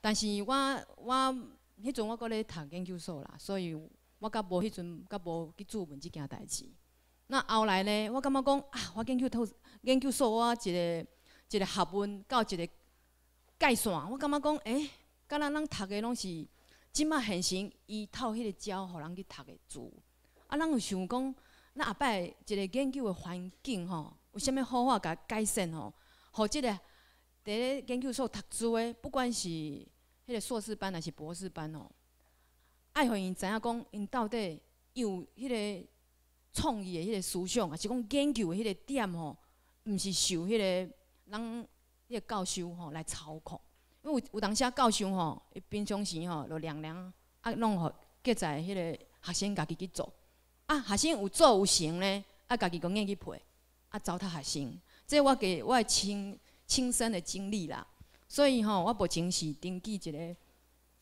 但是我我迄阵我搁咧读研究所啦，所以我甲无迄阵甲无去注文即件代志。那后来呢，我感觉讲啊，我研究透研究所我一个一个学问到一个界线，我感觉讲诶，敢若咱读的拢是即马现行伊透迄个招，互人去读的字。啊，咱有想讲，咱后摆一个研究的环境吼，有啥物好法甲改善吼，互即个。伫咧研究所读书诶，不管是迄个硕士班还是博士班哦，爱互因知影讲，因到底有迄个创意诶迄个思想，还是讲研究诶迄个点吼，毋是受迄个人迄个教授吼来操控。因为有有当时啊，教授吼，伊平常时吼，就凉凉啊，弄互搁在迄个学生家己去做。啊，学生有做有成咧，啊，家己讲硬去配，啊，糟蹋学生。这我给我亲。亲身的经历啦，所以吼，我目前是登记一个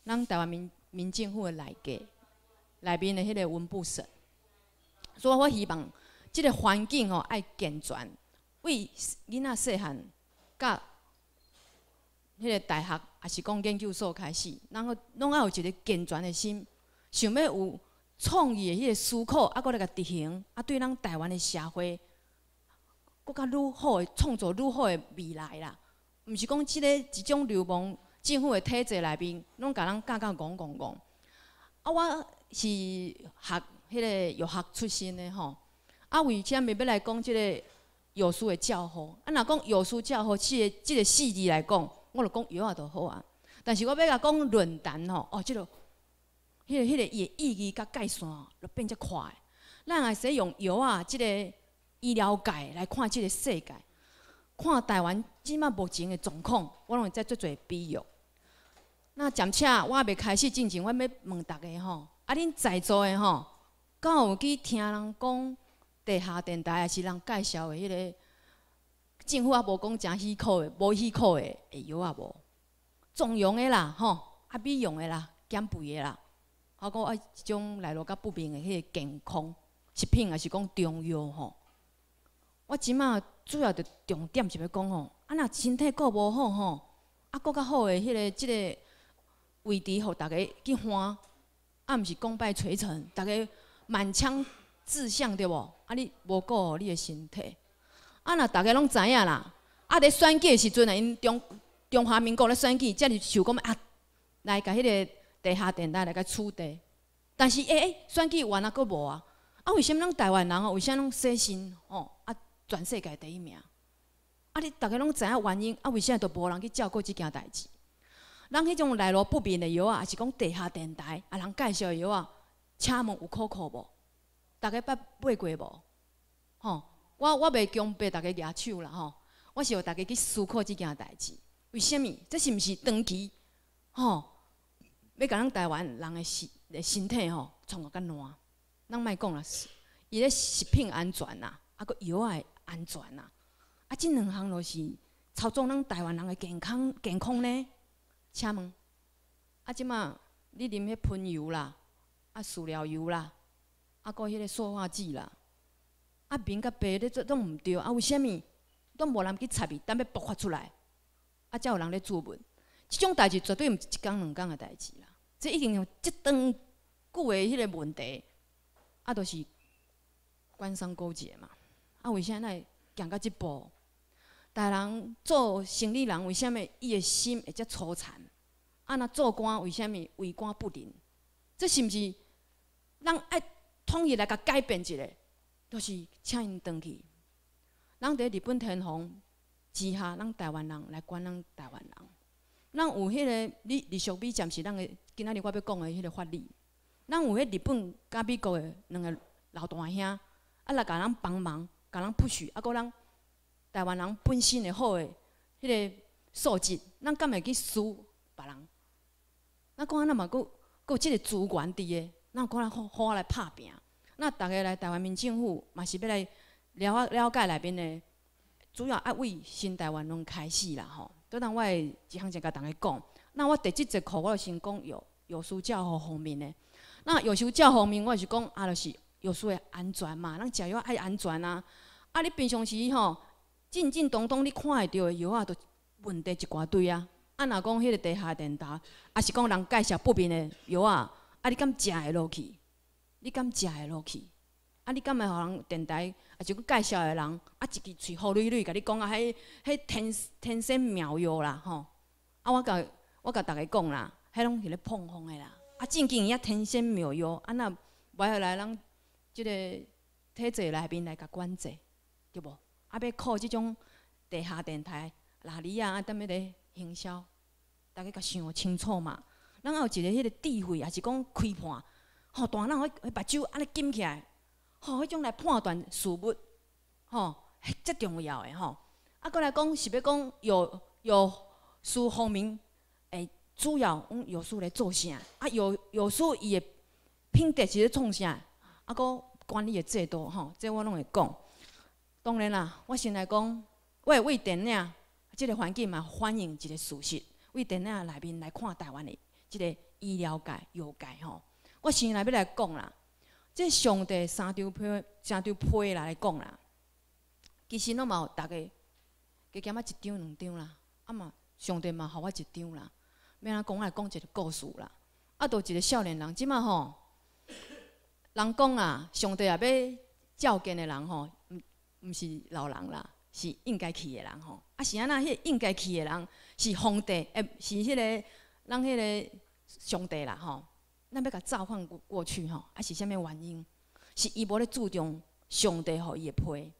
咱台湾民民政府的内阁内面的迄个文部省，所以我希望即个环境吼爱健全，为囡仔细汉，甲迄个大学也是讲研究所开始，然后拢爱有一个健全的心，想要有创意的迄个思考，啊，搁来甲执行，啊，对咱台湾的社会。更加愈好诶，创造愈好诶未来啦。毋是讲即个一种流氓政府诶体制内面，拢甲咱教教讲讲讲。啊，我是学迄个药学出身诶吼。啊，为虾物要来讲即个药书诶教学？啊，若讲药书教学，即个即个细字来讲，我著讲药啊，著好啊。但是我要甲讲论坛吼，哦，即个迄个迄个伊诶意义甲界线，就变遮快。咱也使用药啊，即个。医疗界来看即个世界，看台湾即马目前的状况，我拢会再做做比喻。那暂且我还未开始进前，我要问大家吼，啊，恁在座的吼，敢有去听人讲地下电台，还是人介绍的迄个政府也无讲诚稀可的，无稀可的会药啊无？中庸的啦，吼，啊美容的啦，减肥的啦，啊讲啊一种来路较不明的迄个健康食品，还是讲中药吼？我即马主要的重点是要讲吼，啊若身体顾无好吼，啊顾较好的迄个即个位置，互大家去欢，啊毋是功败垂成，大家满腔志向对无？啊你无顾好你的身体，啊若大家拢知影啦，啊伫选举时阵啊，因中中华民国咧选举，则是想讲啊来甲迄个地下电台来甲取缔，但是诶诶，选举完啊佫无啊，啊为什物咱台湾人哦，为啥拢细心哦啊？全世界第一名，啊！你大家拢知影原因，啊？为啥都无人去照顾即件代志？咱迄种来路不明的药啊，还是讲地下电台啊，人介绍的药啊，请问有可靠无？大家捌买过无？吼！我我袂强迫大家举手啦吼！我是要大家去思考即件代志。为什么？这是毋是长期？吼！要甲咱台湾人的身的身体吼，创个较烂？咱莫讲啦，伊咧食品安全呐，啊个药啊。安全啦！啊，即两项都是操纵咱台湾人的健康健康呢。请问，啊，即马你啉迄喷油啦，啊，塑料油啦，啊，搁迄个塑化剂啦，啊，面甲白咧做拢毋对，啊，为虾米都无人去查伊，等要爆发出来，啊，才有人咧做文。即种代志绝对毋是一工两工的代志啦，这已经有即长久的迄个问题，啊，都是官商勾结嘛。啊，为啥会行到即步？大人做生意人，为虾物伊的心会遮粗残？啊，那做官为虾物为官不仁？这是毋是咱爱统一来甲改变一下？都是请因转去。咱伫日本天皇之下，咱台湾人来管咱台湾人。咱有迄个你李淑美暂时咱的今仔日我要讲的迄个法律。咱有迄日本甲美国的两个老大兄，啊来甲咱帮忙。甲人不许啊，个人台湾人本身的好诶，迄个素质，咱敢会去输别人？咱讲咱嘛，佫佫有即个资源伫诶，咱可能好好来拍拼。那大家来台湾民政府嘛是要来了了解内面诶，主要爱为新台湾拢开始啦吼。等等，我会一项一甲逐个讲。那我第一节课我先讲有有书教学方面诶。那有书教方面，我是讲啊，就是。药素的安全嘛，咱食药爱安全啊！啊，你平常时吼，进进当当，你看会到的药啊，都问题一大堆啊！啊，若讲迄个地下电台，啊是讲人介绍不明的药啊，啊你敢食会落去？你敢食会落去？啊你敢会互人电台啊就介绍的人啊一支喙好绿绿，甲你讲啊，迄迄天天仙妙药啦吼！啊我甲我甲逐个讲啦，迄拢是咧碰风的啦。啊正经伊啊天仙妙药，啊若买下来咱即个体制内面来甲管制，对无？啊要靠即种地下电台、哪里啊，啊踮迄个营销，大家甲想清楚嘛。咱有一个迄个智慧，也是讲开判，吼大人迄迄目睭安尼紧起来，吼迄种来判断事物，吼，遮重要诶吼。啊，过来讲是要讲有有书方面，诶，主要用有书咧做啥？啊，有有书伊诶品德是咧创啥？啊，个管理的制度吼，这我拢会讲。当然啦，我先来讲，我会为电影即个环境嘛，反映一个事实，为电影内面来看台湾的即个医疗界、药界吼。我先来要来讲啦，即上帝三张批、三张批来讲啦，其实拢嘛有逐个加减啊一张两张啦，啊嘛上帝嘛互我一张啦。要安讲来讲一个故事啦，啊，都一个少年人，即嘛吼，人讲啊，上帝也要照见的人吼。毋毋是老人啦，是应该去的人吼。啊是安那？迄应该去的人是皇帝，诶，是迄个咱迄个上帝啦吼。咱要甲召唤过过去吼，啊是啥物原因？是伊无咧注重上帝互伊的批。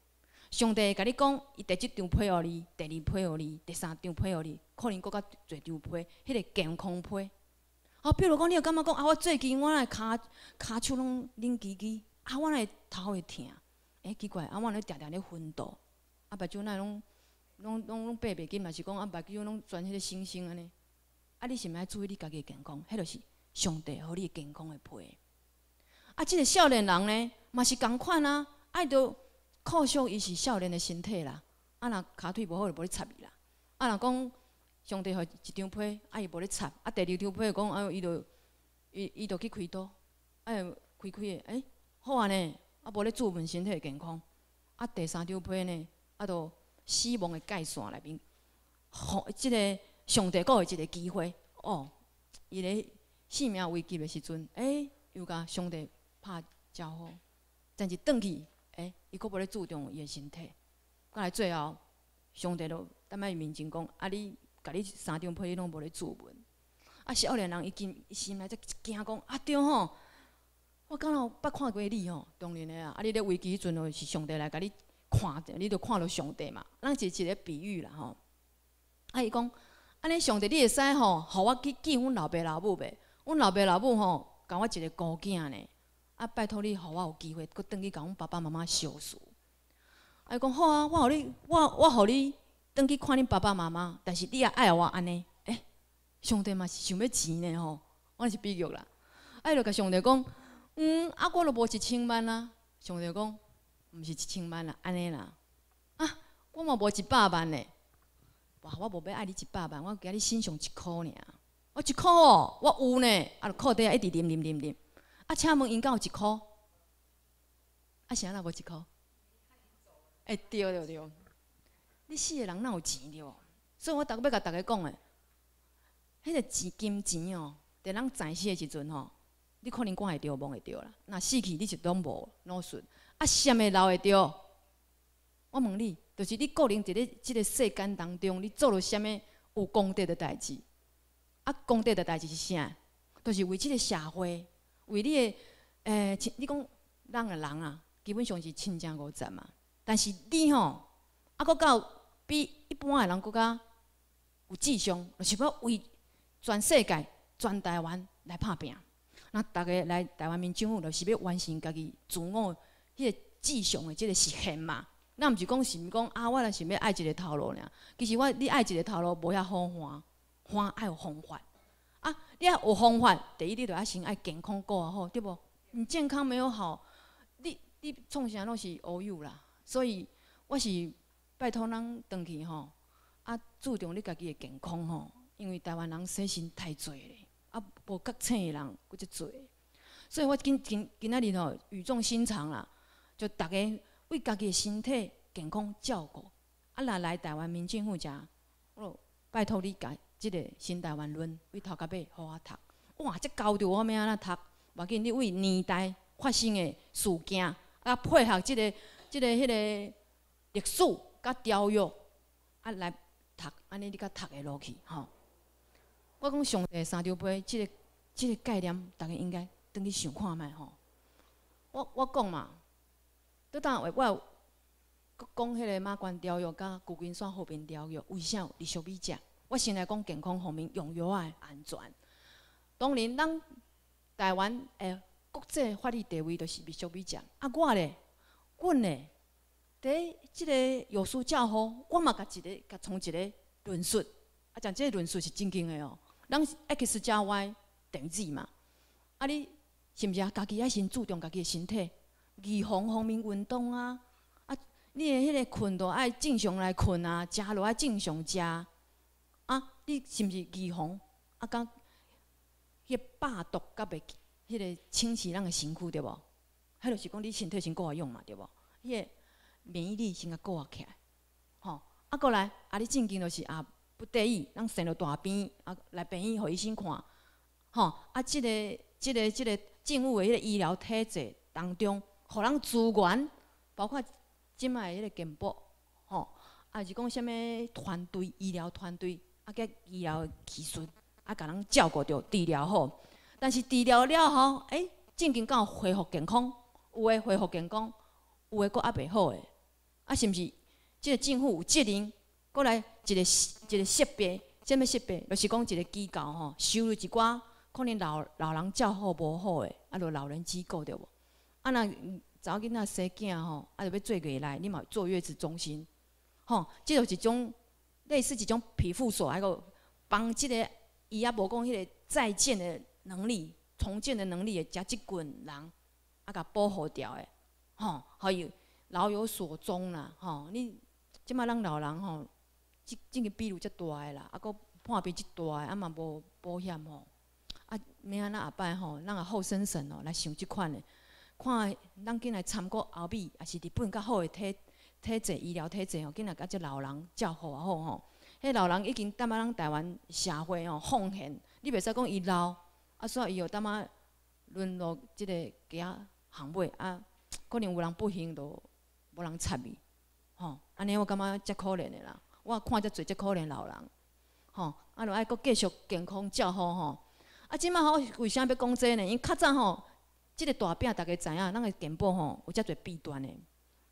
上帝甲你讲，伊第一张批互你，第二批互你，第三张批互你，可能搁较侪张批，迄个健康批。啊，比如讲，你有感觉讲啊，我最近我来骹骹手拢冷叽叽，啊，我来头会疼。哎，奇怪，啊，我咧定定咧昏倒，啊，目睭那拢拢拢拢闭袂紧，嘛是讲啊，目睭拢转迄个星星安尼。啊，你是毋爱注意你家己健康？迄就是上帝互你健康的陪。啊，即个少年人呢，嘛是共款啊，爱着靠惜伊是少年的身体啦。啊，若骹腿无好就无咧插伊啦。啊，若讲上帝互一张被，啊伊无咧插，啊第二张被讲，啊，伊就伊伊就去开刀，哎，开开的，哎，好安尼。啊，无咧注问身体健康，啊，第三张被呢，啊，都死亡的界线内面，吼，即个上帝有一个机会，哦，伊咧性命危急的时阵，诶，又甲上帝拍招呼，但是转去，诶，伊阁无咧注重伊的身体，过来最后，上帝都踮在伊面前讲，啊，你甲你三张被拢无咧注问，啊，少年人已经心内则惊讲，啊，对吼。我敢若捌看过你吼，当然诶啊！啊，你咧危机迄阵哦，是上帝来甲你看着，你着看到上帝嘛。咱是一个比喻啦吼。啊，伊讲，安尼上帝你会使吼，互我去见阮老爸老母呗。阮老爸老母吼，甲我一个孤囝呢。啊，拜托你，互我有机会，搁转去甲阮爸爸妈妈相叙。啊，伊讲好啊，我互你，我我互你转去看恁爸爸妈妈，但是你也爱我安尼。诶，上帝嘛是想要钱呢吼，我是比喻啦。啊，伊就甲上帝讲。嗯，啊，我都无一千万啊。上帝讲，毋是一千万啦，安尼啦。啊，我嘛无一百万呢。哇，我无要爱你一百万，我加你身上一箍尔。我一箍哦，我有呢。啊，裤底啊一直啉啉啉啉。啊，请问因敢有一箍？啊，是安那无一箍？哎，对对对。你死个人哪有钱着？所以我逐个要甲逐个讲诶，迄个钱金钱哦，伫咱在世诶时阵吼。你可能管会着，摸会着啦。那死去你是拢无脑顺，啊，啥物留会着？我问你，就是你个人伫咧即个世间当中，你做了啥物有功德的代志？啊，功德的代志是啥？就是为即个社会，为你诶，诶，你讲咱诶人啊，基本上是亲情五赞嘛。但是你吼，啊，搁较比一般诶人搁较有志向，就是要为全世界、全台湾来拍拼。那大家来台湾民政府，就是要完成家己自我迄个志向的即个实现嘛。那毋是讲是毋讲啊，我若想要爱一个头路尔。其实我你爱一个头路无遐好换，换爱有方法。啊，你要有方法，第一你着要先爱健康过啊好，对无？你健康没有好，你你创啥拢是乌有啦。所以我是拜托咱转去吼，啊注重你家己的健康吼，因为台湾人细心太侪咧。啊，无觉醒的人佫遮侪，所以我今今今仔日吼语重心长啦，就逐个为家己的身体健康照顾。啊，若来台湾民政府遮，我拜托你家即个新台湾论，为头到尾好我读。哇，这教着我要安怎读，无紧你为年代发生的事件，啊配合即个、即个、迄个历史甲条约，啊来读，安尼你甲读会落去吼。我讲上帝三条杯，即个、即个概念，逐个应该等去想看觅吼。我我讲嘛，倒当我我讲迄个马关条约甲旧金山和平条约，为啥有历史比较？我先来讲健康方面，用药啊安全。当然，咱台湾诶国际法律地位就是历史比较。啊，我咧，阮咧，伫即个药师教好，我嘛甲一个甲从一个论述，啊，讲即个论述是正经诶哦。咱 X 加 Y 等于 Z 嘛？啊，你是毋是啊？家己爱先注重家己诶身体，预防方面运动啊，啊，你诶迄个困都爱正常来困啊，食落爱正常食，啊，你是毋是预防啊？甲迄个霸毒甲袂迄个清洗咱诶身躯对无？迄著是讲你身体先顾下用嘛对无？迄个免疫力先甲顾起来，吼，啊，过来啊，你正经著是啊。不得已，咱生了大病，啊，来病院互医生看，吼，啊，即个、即个、即个政府的迄个医疗体制当中，互咱资源，包括即卖迄个健保，吼，啊是讲啥物团队、医疗团队，啊，甲医疗技术，啊，甲咱照顾着治疗好。但是治疗了吼，哎，正经敢有恢复健康？有诶恢复健康，有诶佫还袂好诶，啊，是毋是？即个政府有责任？过来一个一个设备，什物设备？就是讲一个机构吼，收入一寡可能老老人照顾无好诶，啊，就老人机构对无？啊，那查某囡仔生囝吼，啊，就要做月来，你嘛坐月子中心，吼，即就一种类似一种皮肤所，还个帮即个伊也无讲迄个再建的能力、重建的能力诶，加即群人啊，甲保护掉诶，吼，还有老有所终啦，吼，你即摆咱老人吼。即即个比如遮大个啦，啊，搁破病遮大个，啊嘛无保险吼，啊，明仔咱下摆吼，咱个后生省哦来想即款的，看咱紧来参过后壁，也是日本较好个体体制医疗体制吼，紧来甲即老人照顾好吼。迄老人已经踮啊咱台湾社会吼奉献，你袂使讲伊老，啊，所以伊又踮啊沦落即个行行尾啊，可能有人不幸都无人插伊，吼，安尼我感觉遮可怜的啦。我看遮侪遮可怜老人，吼，啊，著爱搁继续健康照好吼。啊，即摆吼为啥要讲这呢？因较早吼，即个大病，逐家知影，咱个健保吼有遮侪弊端的。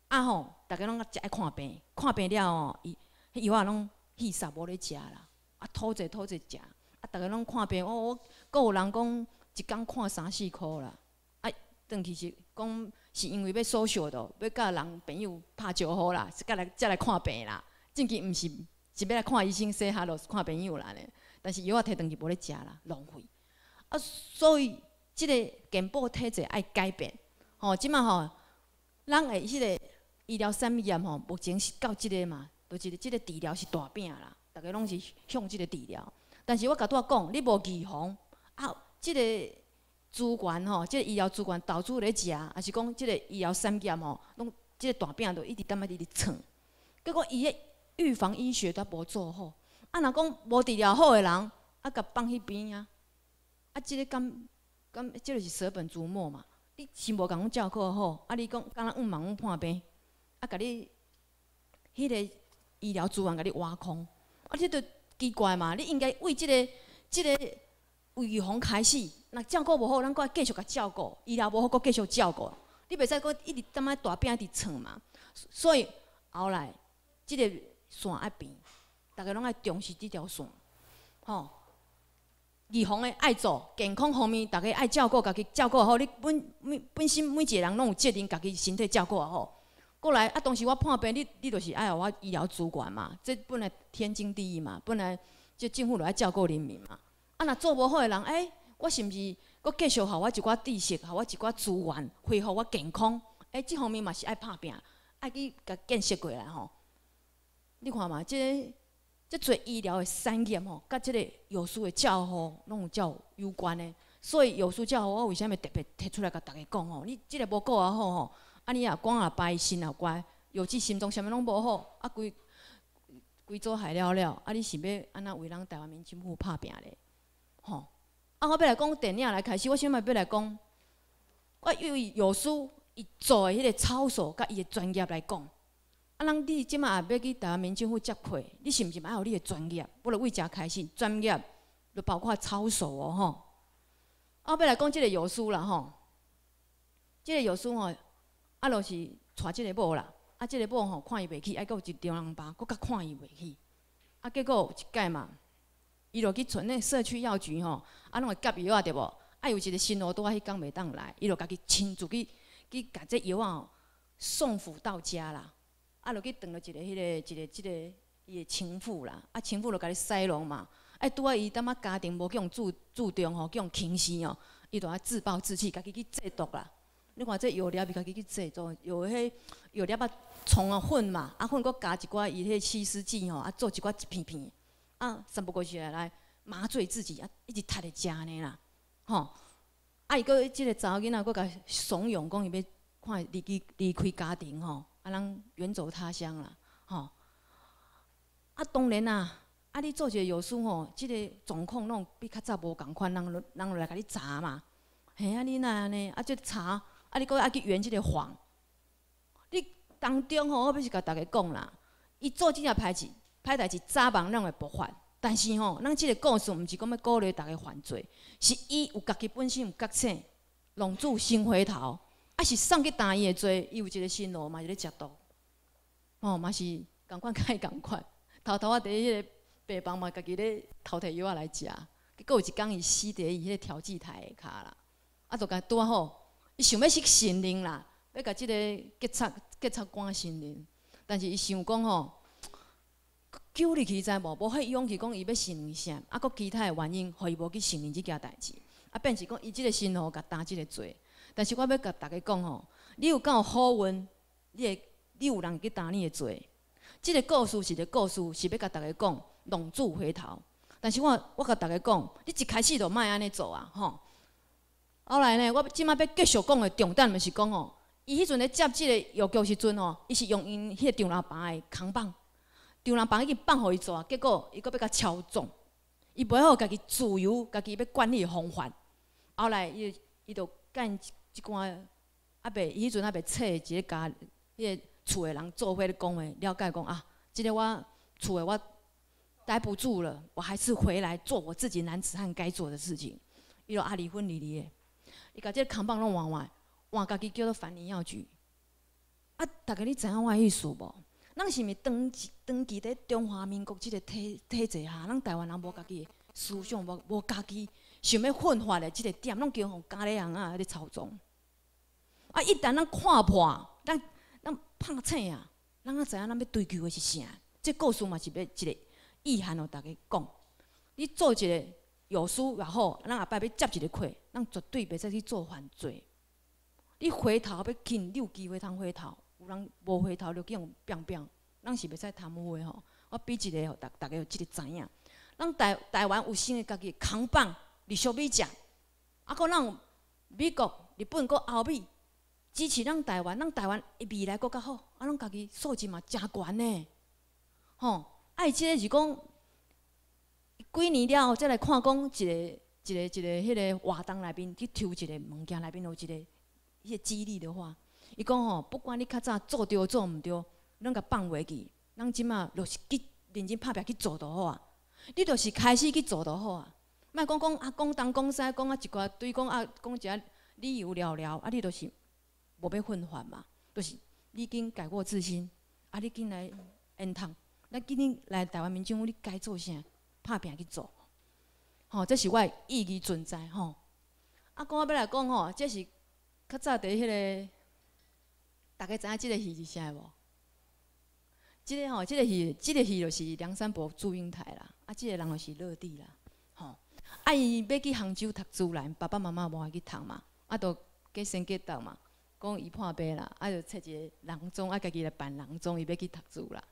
啊吼，逐个拢较爱看病，看病了吼，伊药啊拢稀少无咧食啦。啊，吐者吐者食，啊，逐个拢看病，哦，我阁有人讲一工看三四箍啦。啊，转去是讲是因为要收小的，要甲人朋友拍招呼啦，是甲来才来看病啦。正经毋是是要来看医生、洗下落看朋友啦呢，但是药啊摕转去无咧食啦，浪费。啊，所以即个健保体制爱改变。吼，即马吼，咱诶迄个医疗产业吼，目前是到即个嘛，就是即个治疗是大病啦，逐个拢是向即个治疗。但是我甲拄仔讲，你无预防啊，即个资源吼，即个医疗资源投资咧食，还是讲即个医疗产业吼，拢即个大病都一直踮啊伫咧创，结果伊诶。预防医学都无做好，啊，若讲无治疗好诶人，啊，甲放迄边啊，啊，即个敢敢，即个是舍本逐末嘛？你是无甲阮照顾好，啊，你讲敢若毋茫阮判病，啊，甲你迄个医疗资源甲你挖空，啊，这著奇怪嘛？你应该为即个即个预防开始，若照顾无好，咱搁继续甲照顾，医疗无好，阁继续照顾，你袂使搁一直踮仔大病一直创嘛？所以后来即个。线爱变，大家拢爱重视即条线，吼。预防诶爱做，健康方面大家爱照顾家己，照顾好。你本每本身每一个人拢有责任，家己身体照顾好。过来啊，当时我判病，你你就是爱我医疗主管嘛，这本来天经地义嘛，本来这政府就爱照顾人民嘛。啊，若做无好诶人，哎，我是毋是阁继续互我一寡知识，互我一寡资源，恢复我健康？哎，这方面嘛是爱拍拼，爱去甲建设过来吼。你看嘛，即即做医疗的产业吼，甲即个药师的照护拢有较有关的。所以药师照护，我为虾米特别提出来甲大家讲吼？你即个无顾啊好吼，啊你也肝也歹，心也乖，尤其心脏啥物拢无好，啊规规组害了了，啊，你是要安怎为咱台湾民政府拍拼咧？吼！啊，我要来讲电影来开始，我先要要来讲，我因为有书伊做诶迄个操守，甲伊诶专业来讲。啊，人你即马也要去台湾民政府接轨，你是毋是爱有你诶专业？不如为遮开始，专业就包括操守哦，吼。啊，要来讲即个有书啦，吼。即个有书吼，啊，就是娶即个某啦。啊，即个某吼看伊袂起，还佫有一张人吧，佫较看伊袂起。啊，结果有一届嘛，伊就去存那社区药局吼，啊，拢会夹药啊，对无？啊，有一个新罗拄啊，迄工袂当来，伊就家己亲自去去夹这药啊，送付到家啦。啊，落去等了一个、迄个、一个、即个伊的情妇啦，啊，情妇就甲你塞弄嘛。哎，拄啊，伊感觉家庭无用注注重吼，用轻视哦，伊就爱自暴自弃，家己去制毒啦。你看这药粒，伊家己去制作，药迄药粒啊，冲啊粉嘛，啊粉搁加一寡伊迄起司剂吼，啊做一寡一片片，啊三不过去来来麻醉自己，啊一直踢咧食呢啦，吼。啊伊搁即个查某囡仔佫甲怂恿讲伊要看离离离开家庭吼。啊，人远走他乡啦，吼！啊，当然啦，啊，你做一个药师吼，即个状况拢比较早无共款，人人来甲你查嘛，嘿啊，你那安尼，啊，即查，啊，你佫爱去圆即个谎，你当中吼，我要是甲大家讲啦，伊做即件歹事，歹代志早晚拢会爆发，但是吼，咱即个故事毋是讲要鼓励大家犯罪，是伊有家己本身有觉醒，浪子先回头。啊，是送去打伊的罪，伊有一个新路嘛，就咧食毒，哦，嘛是共款甲伊共款，偷偷啊伫迄个病房嘛，家己咧偷摕药仔来食，结果有一工伊死伫伊迄个调剂台下骹啦，啊，就甲拄啊吼，伊想要去心灵啦，要甲即个结束结束关心灵，但是伊想讲吼，救入去知无？无迄勇气讲伊要承认啥，啊，佮其他的原因，互伊无去承认即件代志，啊，变是讲伊即个心路甲担即个罪。但是我要甲大家讲吼，你有够好运，你会你有人去担你的罪。即个故事是个故事，是要甲大家讲浪子回头。但是我我甲大家讲，你一开始就莫安尼做啊，吼。后来呢，我即摆要继续讲的重点，就是讲吼，伊迄阵咧接即个药局时阵吼，伊是用因迄个张老板的扛棒，张老板已经放互伊做啊，结果伊搁要甲敲钟，伊袂好家己自由，家己要管理的方法。后来伊伊就干。即寡阿伯，伊迄阵阿伯册一个家，迄个厝诶人做伙咧讲诶，了解讲啊，即个我厝诶我待不住了，我还是回来做我自己男子汉该做的事情。伊就阿离婚离离诶，伊甲即个扛棒拢换换，换家己叫做反尼药局。啊，大家你知影我意思无？咱是毋是长长期伫中华民国即个体体制下，咱台湾人无家己思想，无无家己想要奋发诶即个点，拢叫互家里人啊咧操纵。啊！一旦咱看破，咱咱拍醒啊，咱啊知影咱要追求的是啥？这故事嘛是要一个意涵，互大家讲。你做一个药师也好，咱下摆要接一个课，咱绝对袂使去做犯罪。你回头要紧，你有机会通回头，人无回头就用变变，咱是袂使贪污的吼。我比一个，吼大大家有即个知影。咱台台湾有新的家己扛棒，历史美食，啊，搁咱美国、日本搁欧美。支持咱台湾，咱台湾未来搁较好，啊，咱家己素质嘛真悬呢，吼！啊，伊即个是讲几年了后再来看，讲一个、一个、一个迄个活动内面去抽一个物件内面有一个迄个激励的话，伊讲吼，不管你较早做对做毋对，咱甲放袂记，咱即马就是去认真拍拼去做就好啊！你就是开始去做就好啊！莫讲讲啊，讲东讲西，讲啊一寡对讲啊，讲一下理由了了，啊，你就是。无要混乱嘛，就是你紧改过自新，啊，你紧来演通，咱今日来台湾民政府，你该做啥，拍拼去做，吼，这是我意义存在吼。啊，讲我要来讲吼，这是较早伫迄个，大家知影即个戏是啥无？即个吼，即个戏，即个戏就是梁山伯祝英台啦，啊，即个人就是乐蒂啦，吼。啊，伊要去杭州读书啦，爸爸妈妈无爱去读嘛，啊，都计先计读嘛。讲伊破病啦，啊，就找一个郎中，啊，家己来扮郎中，伊要去读书啦。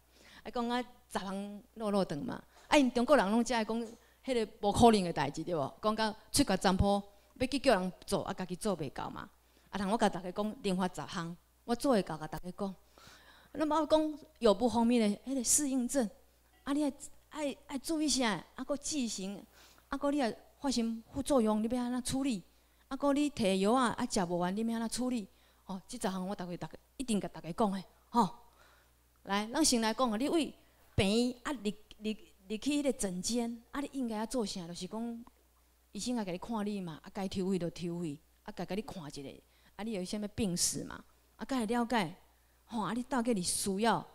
啊，讲啊，十行落落长嘛。啊，因中国人拢只会讲，迄个无可能的代志对无？讲到出个占卜，要去叫人做，啊，家己做袂到嘛。啊，人我甲大家讲，连发十行，我做会到，甲大家讲。那么讲有不方面的迄个适应症，啊，你爱爱爱注意啥？啊，搁记性，啊，搁你啊发生副作用，你要安怎处理？啊，搁你摕药啊，啊，食无完，你要安怎处理？哦，即十项我逐个逐个一定甲逐个讲诶，吼。来，咱先来讲啊，你为病啊，入入入去迄个诊间，啊，你应该要做啥？就是讲，医生啊，甲你看你嘛，啊，该抽血就抽血，啊，该甲你看一下，啊，你有啥物病史嘛？啊，该了解，吼，啊，你到底你需要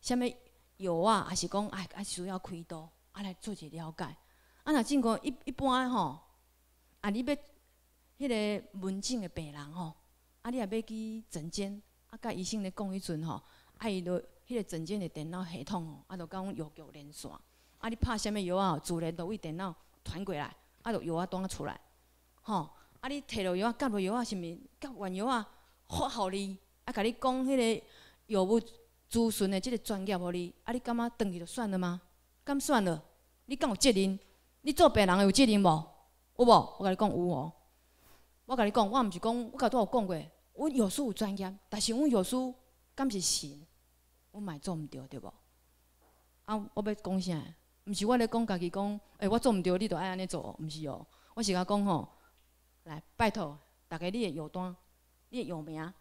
啥物药啊，还是讲，哎，啊需要开刀，啊，来做一个了解。啊，若正讲一一般吼，啊，你要迄个门诊的病人吼，啊，你也要去诊间，啊，甲医生咧讲迄阵吼，啊，伊就。迄个诊间的电脑系统吼，啊，就甲阮药局连线，啊，你拍啥物药啊，自然都为电脑传过来，啊，就药啊端出来，吼，啊，你摕落药啊，夹落药啊，是物夹完药啊，发互你，啊，甲你讲迄个药物咨询的即个专业互你，啊，你感觉转去就算了吗？敢算了？你敢有责任？你做病人有责任无？有无？我甲你讲有哦。我甲你讲，我毋是讲，我甲拄有讲过，阮药师有专业，但是阮药师敢是神？我嘛做毋着，对无？啊，我要讲啥？毋是我咧讲家己讲，诶，我做毋着，你著爱安尼做，毋是哦。我是甲讲吼，来拜托，逐个你诶药单、你诶药名，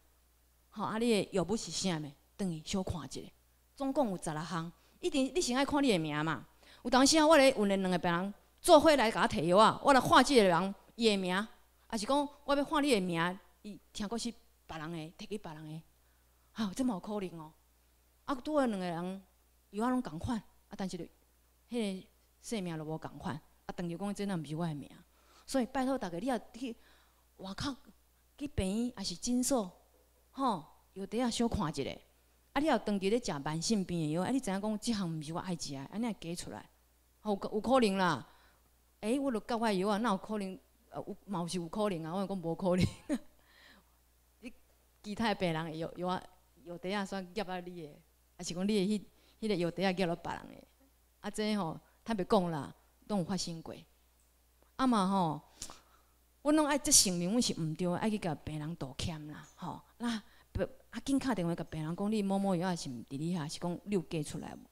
吼啊，你诶药物是啥物？等于小看一下。总共有十六项，一定你先爱看你诶名嘛。有当时啊，我咧问咧两个病人做伙来甲我摕药啊，我来看即个人伊诶名，还是讲我要看你诶名，伊听过是别人诶，摕去别人诶，吼，这嘛有可能哦。啊，拄好两个人药啊拢共款，啊，但是著迄个姓名都无共款，啊，等于讲真若毋是我诶名，所以拜托逐个，你也去外口去病院，还是诊所，吼，药袋啊小看一下，啊，你若长期咧食慢性病诶药，啊，你知影讲即项毋是我爱食诶，安尼也假出来，有有可能啦。诶，我著教我药啊，哪有可能？呃，有嘛是有可能啊，我讲无可能。你其他病人药药啊药袋啊煞夹啊你诶。啊是讲你诶迄迄个药袋啊，夹了别人诶，啊，这吼坦白讲啦，拢有发生过。啊嘛吼，阮拢爱即性命，阮是毋对，爱去甲病人道歉啦，吼。那啊紧敲电话甲病人讲，你某某药啊是毋伫你遐，是讲你有寄出来无？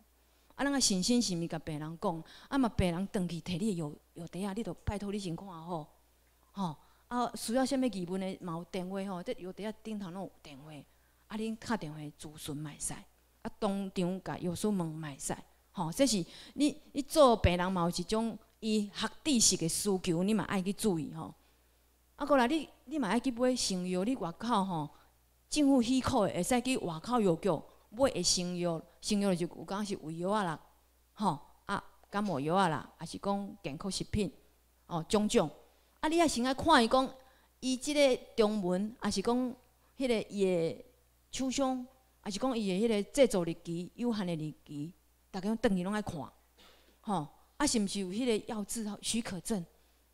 啊，咱个诚心是毋是甲病人讲，啊嘛病人登去摕你诶药药袋啊，你著拜托你先看吼，吼。啊，需要啥物疑问诶，嘛有电话吼，这药袋啊顶头拢有电话，啊，恁敲电话咨询嘛会使。啊，当场甲药师问嘛会使，吼，这是你你做病人嘛有一种伊学知识的需求，你嘛爱去注意吼。啊，过来你你嘛爱去买成药，你外口吼政府许可的会使去外口药局买的成药，成药就有讲是胃药啊啦，吼啊感冒药啊啦，还是讲健康食品，哦种种。啊，你也先爱看伊讲，伊即个中文，还是讲迄个伊的厂商。还是讲伊的迄个制作日期、有限的日期，逐个等于拢爱看，吼，啊是毋是有迄个药质许可证？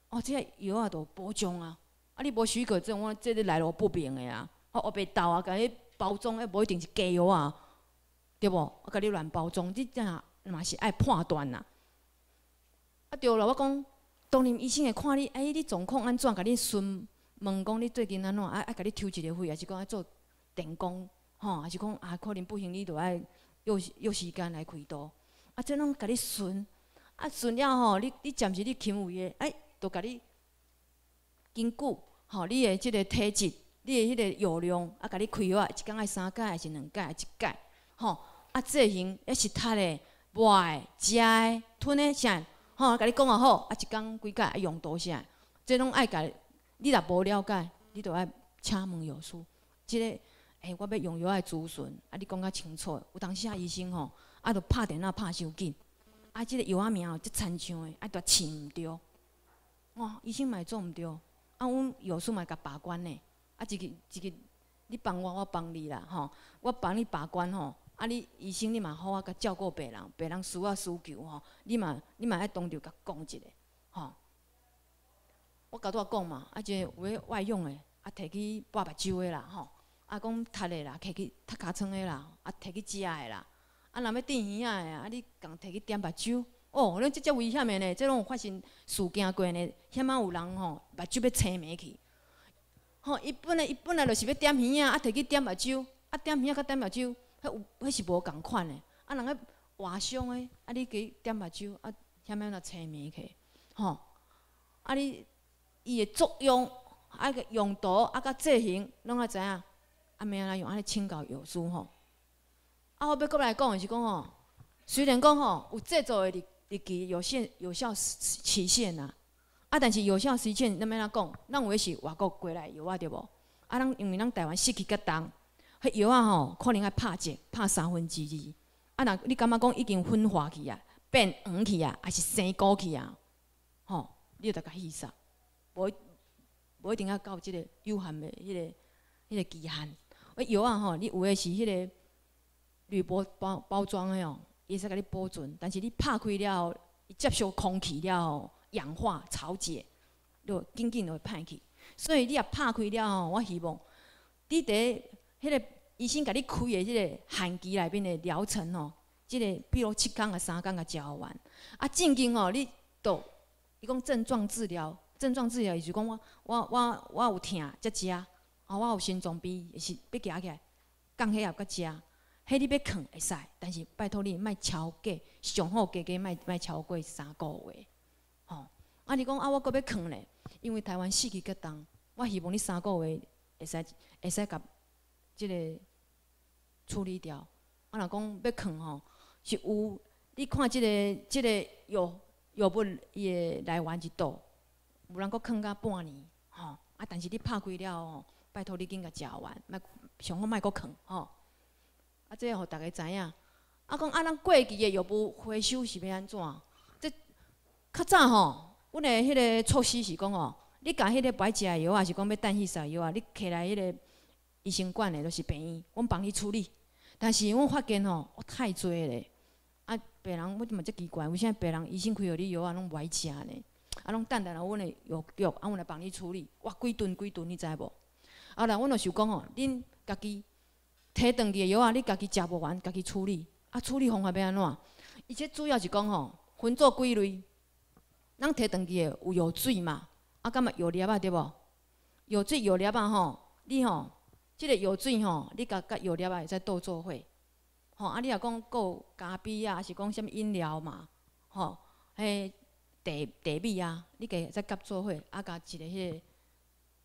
哦，即个药啊都保障啊，啊你无许可证，我这个来路不明的啊，哦黑白豆啊，甲你包装诶无一定是假药啊，对无？我甲你乱包装，你这样嘛是爱判断呐。啊对了，我讲，当然医生会看你，哎，你状况安怎？甲你询问讲你最近安怎？啊啊甲你抽一个血，还是讲爱做电工？吼，还是讲啊，可能不行，你著爱约约时间来开刀。啊，即拢甲你询，啊询了吼，你你暂时你轻微诶，哎，都甲你根据吼，你诶即个体质，你诶迄个药量，啊，甲你开药啊，一工爱三盖还是两盖，一盖，吼，啊，这型也是他诶，抹诶，食诶，吞诶啥，吼，甲你讲啊好，啊，一工几盖爱用多啥，即拢爱甲你若无了解，你著爱请问药师，即个。诶，我要用药来咨询，啊，你讲较清楚。有当时啊，医生吼，啊，著拍电话拍伤紧，啊，即个药仔名吼，即参像诶，啊，著饲毋着。哇，医生嘛会做毋着，啊，阮药师嘛甲把关呢，啊，一个一个，你帮我，我帮你啦，吼，我帮你把关吼，啊，你医生你嘛好啊，甲照顾病人，病人需要需求吼，你嘛你嘛爱当着甲讲一下，吼。我甲拄仔讲嘛，啊，即个有诶外用诶，啊，摕去拔目睭诶啦，吼。啊，讲踢的啦，摕去踢尻川的啦，啊，摕去食的啦，啊，若要电耳仔的啊，你共摕去点目睭，哦，恁即只危险的呢，即拢发生事件过呢，险啊有人吼目睭要青霉去，吼，伊本来伊本来就是要点耳仔，啊，摕去点目睭，啊，点耳仔甲点目睭，迄有迄是无共款的，啊，人个外伤的，啊，你加点目睭，啊，遐物若青面去，吼，啊，你伊的作用，啊个用途，啊甲剂型，拢爱知影，啊，安怎用，安尼请教药师吼。啊，我要过来讲的是讲吼，虽然讲吼有制作的日期有限有效期限呐，啊，但是有效期限咱要哪讲？咱有诶是外国过来药啊，对无？啊，咱因为咱台湾湿气较重，迄药啊吼，可能爱拍折拍三分之二。啊，若你感觉讲已经分化去啊，变黄去啊，还是生菇去啊？吼，你就得甲稀释，无无一定要到即个有限的迄个迄个期限。迄，药啊吼，你有诶是迄个铝箔包包装诶哦，伊使甲你保存，但是你拍开了后，伊接受空气了后，氧化潮解，就紧紧就会歹去。所以你若拍开了吼，我希望你伫迄个。医生甲你开的即个限期内面的疗程吼，即个比如七天啊、三天啊，交完。啊，正经吼，你都伊讲症状治疗，症状治疗伊就讲我我我我有疼才食，啊我有心脏病是要夹起来，降血压才食。迄你要囥会使，但是拜托你莫超过，上好加加莫莫超过三个月。吼，啊你讲啊我搁要囥咧，因为台湾四季较重，我希望你三个月会使会使甲即个。处理掉，啊，若讲要囥吼，是有你看即个即个药药物伊的来源是倒，有人搁囥到半年，吼，啊，但是你拍开了吼，拜托你紧甲食完，莫上好莫搁囥，吼，啊，这互逐个知影，啊，讲啊，咱过期的药物回收是要安怎？这较早吼，阮的迄个措施是讲吼，你甲迄个白食药啊，是讲要等迄啥药啊，你摕来迄个。医生管的都是病院，阮帮你处理。但是阮发现吼，太多咧，啊，病人我就嘛真奇怪，为啥病人医生开互你药啊，拢无爱食呢？啊，拢等等啊阮的药药，啊，阮来帮你处理。哇，几吨几吨，你知无？啊，来，阮就想讲吼，恁家己摕长期的药啊，你家己食无完，家己处理。啊，处理方法要安怎？伊这主要是讲吼，分做几类。咱摕长期的有药水嘛，啊，干嘛药粒啊，对无？药水药粒啊，吼，你吼。即个药水吼，你甲甲药粒啊会使倒做伙，吼啊！你若讲有咖啡啊，还是讲啥物饮料嘛，吼，迄茶茶米啊，你甲再夹做伙，啊，甲一个迄个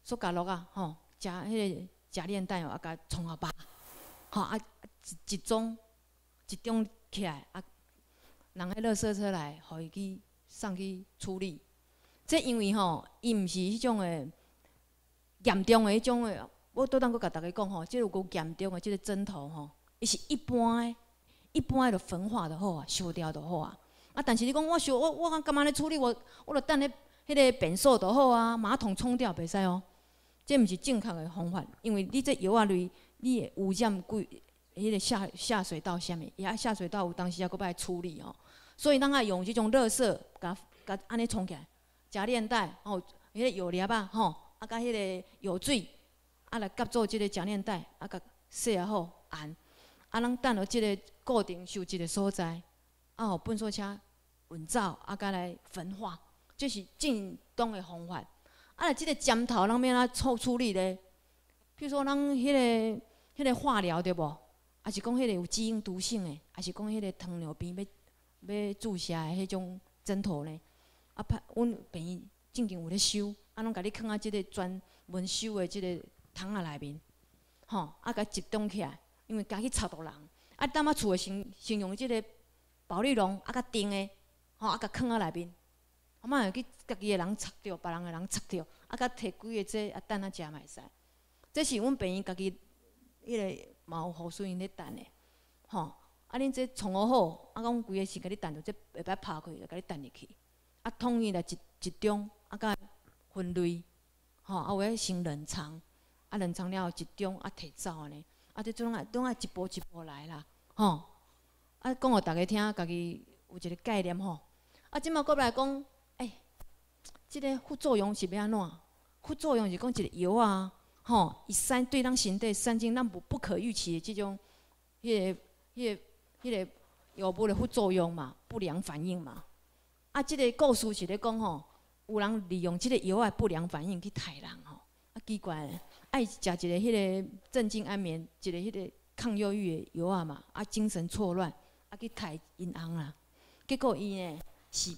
塑胶袋啊，吼，加迄个夹链袋哦，啊，甲冲下吧，吼啊，一一种一种起来啊，人迄垃圾车来，互伊去送去处理。这因为吼，伊毋是迄种诶严重诶迄种诶。我倒当阁甲大家讲吼，即有够严重诶，即个针头吼，伊是一般诶，一般诶，就焚化就好啊，烧掉就好啊。啊，但是你讲我烧我我讲干嘛咧处理我，我著等咧迄个便所就好啊，马桶冲掉袂使哦。这毋是正确诶方法，因为你这油啊类，你诶污染规迄个下下水道下面，也下水道有当时要搁来处理哦。所以咱爱用即种垃圾，甲甲安尼冲起来，夹链袋吼，迄个油粒啊吼，啊甲迄个油水。啊，来夹做即个夹链袋，啊，甲洗啊好，按，啊，咱等落即个固定收集的所在，啊，互粪扫车运走，啊，甲来焚化，这是正当的方法。啊，来即个尖头，咱要安怎处处理咧？比如说，咱迄个、迄个化疗对无？还是讲迄个有基因毒性诶？还是讲迄个糖尿病要要注射诶迄种针头呢？啊，拍阮病院正经有咧收，啊，拢甲你放啊即个专门收诶即个。桶仔内面，吼，啊，甲集中起来，因为家己差多人，啊，踮啊厝诶先先用即个保利龙，啊，甲钉诶，吼，啊，甲放啊内面，啊，莫去家己诶人插着，别人诶人插着，啊，甲摕几个这啊等啊食嘛会使。这是阮病院家己迄个嘛有护士因咧等诶，吼，啊，恁这创好好，啊，讲规个是甲你等着，这下摆拍开，甲你等入去，啊，统一来集集中，啊，甲分类，吼，啊，有诶先冷藏。啊，冷藏了后集中啊，摕走安尼，啊，这种啊，拢爱一步一步来啦，吼。啊，讲互逐个听，家己有一个概念吼。啊，即马过来讲，哎，即个副作用是要安怎？副作用是讲一个药啊，吼，伊产对咱身体产生咱无不可预期的即种，迄个、迄个、迄个药物的副作用嘛，不良反应嘛。啊，即个故事是咧讲吼，有人利用即个药的不良反应去害人吼，啊，奇怪。爱食一个迄个镇静安眠，一个迄个抗忧郁的药啊嘛，啊精神错乱，啊去杀因翁啦。结果伊呢是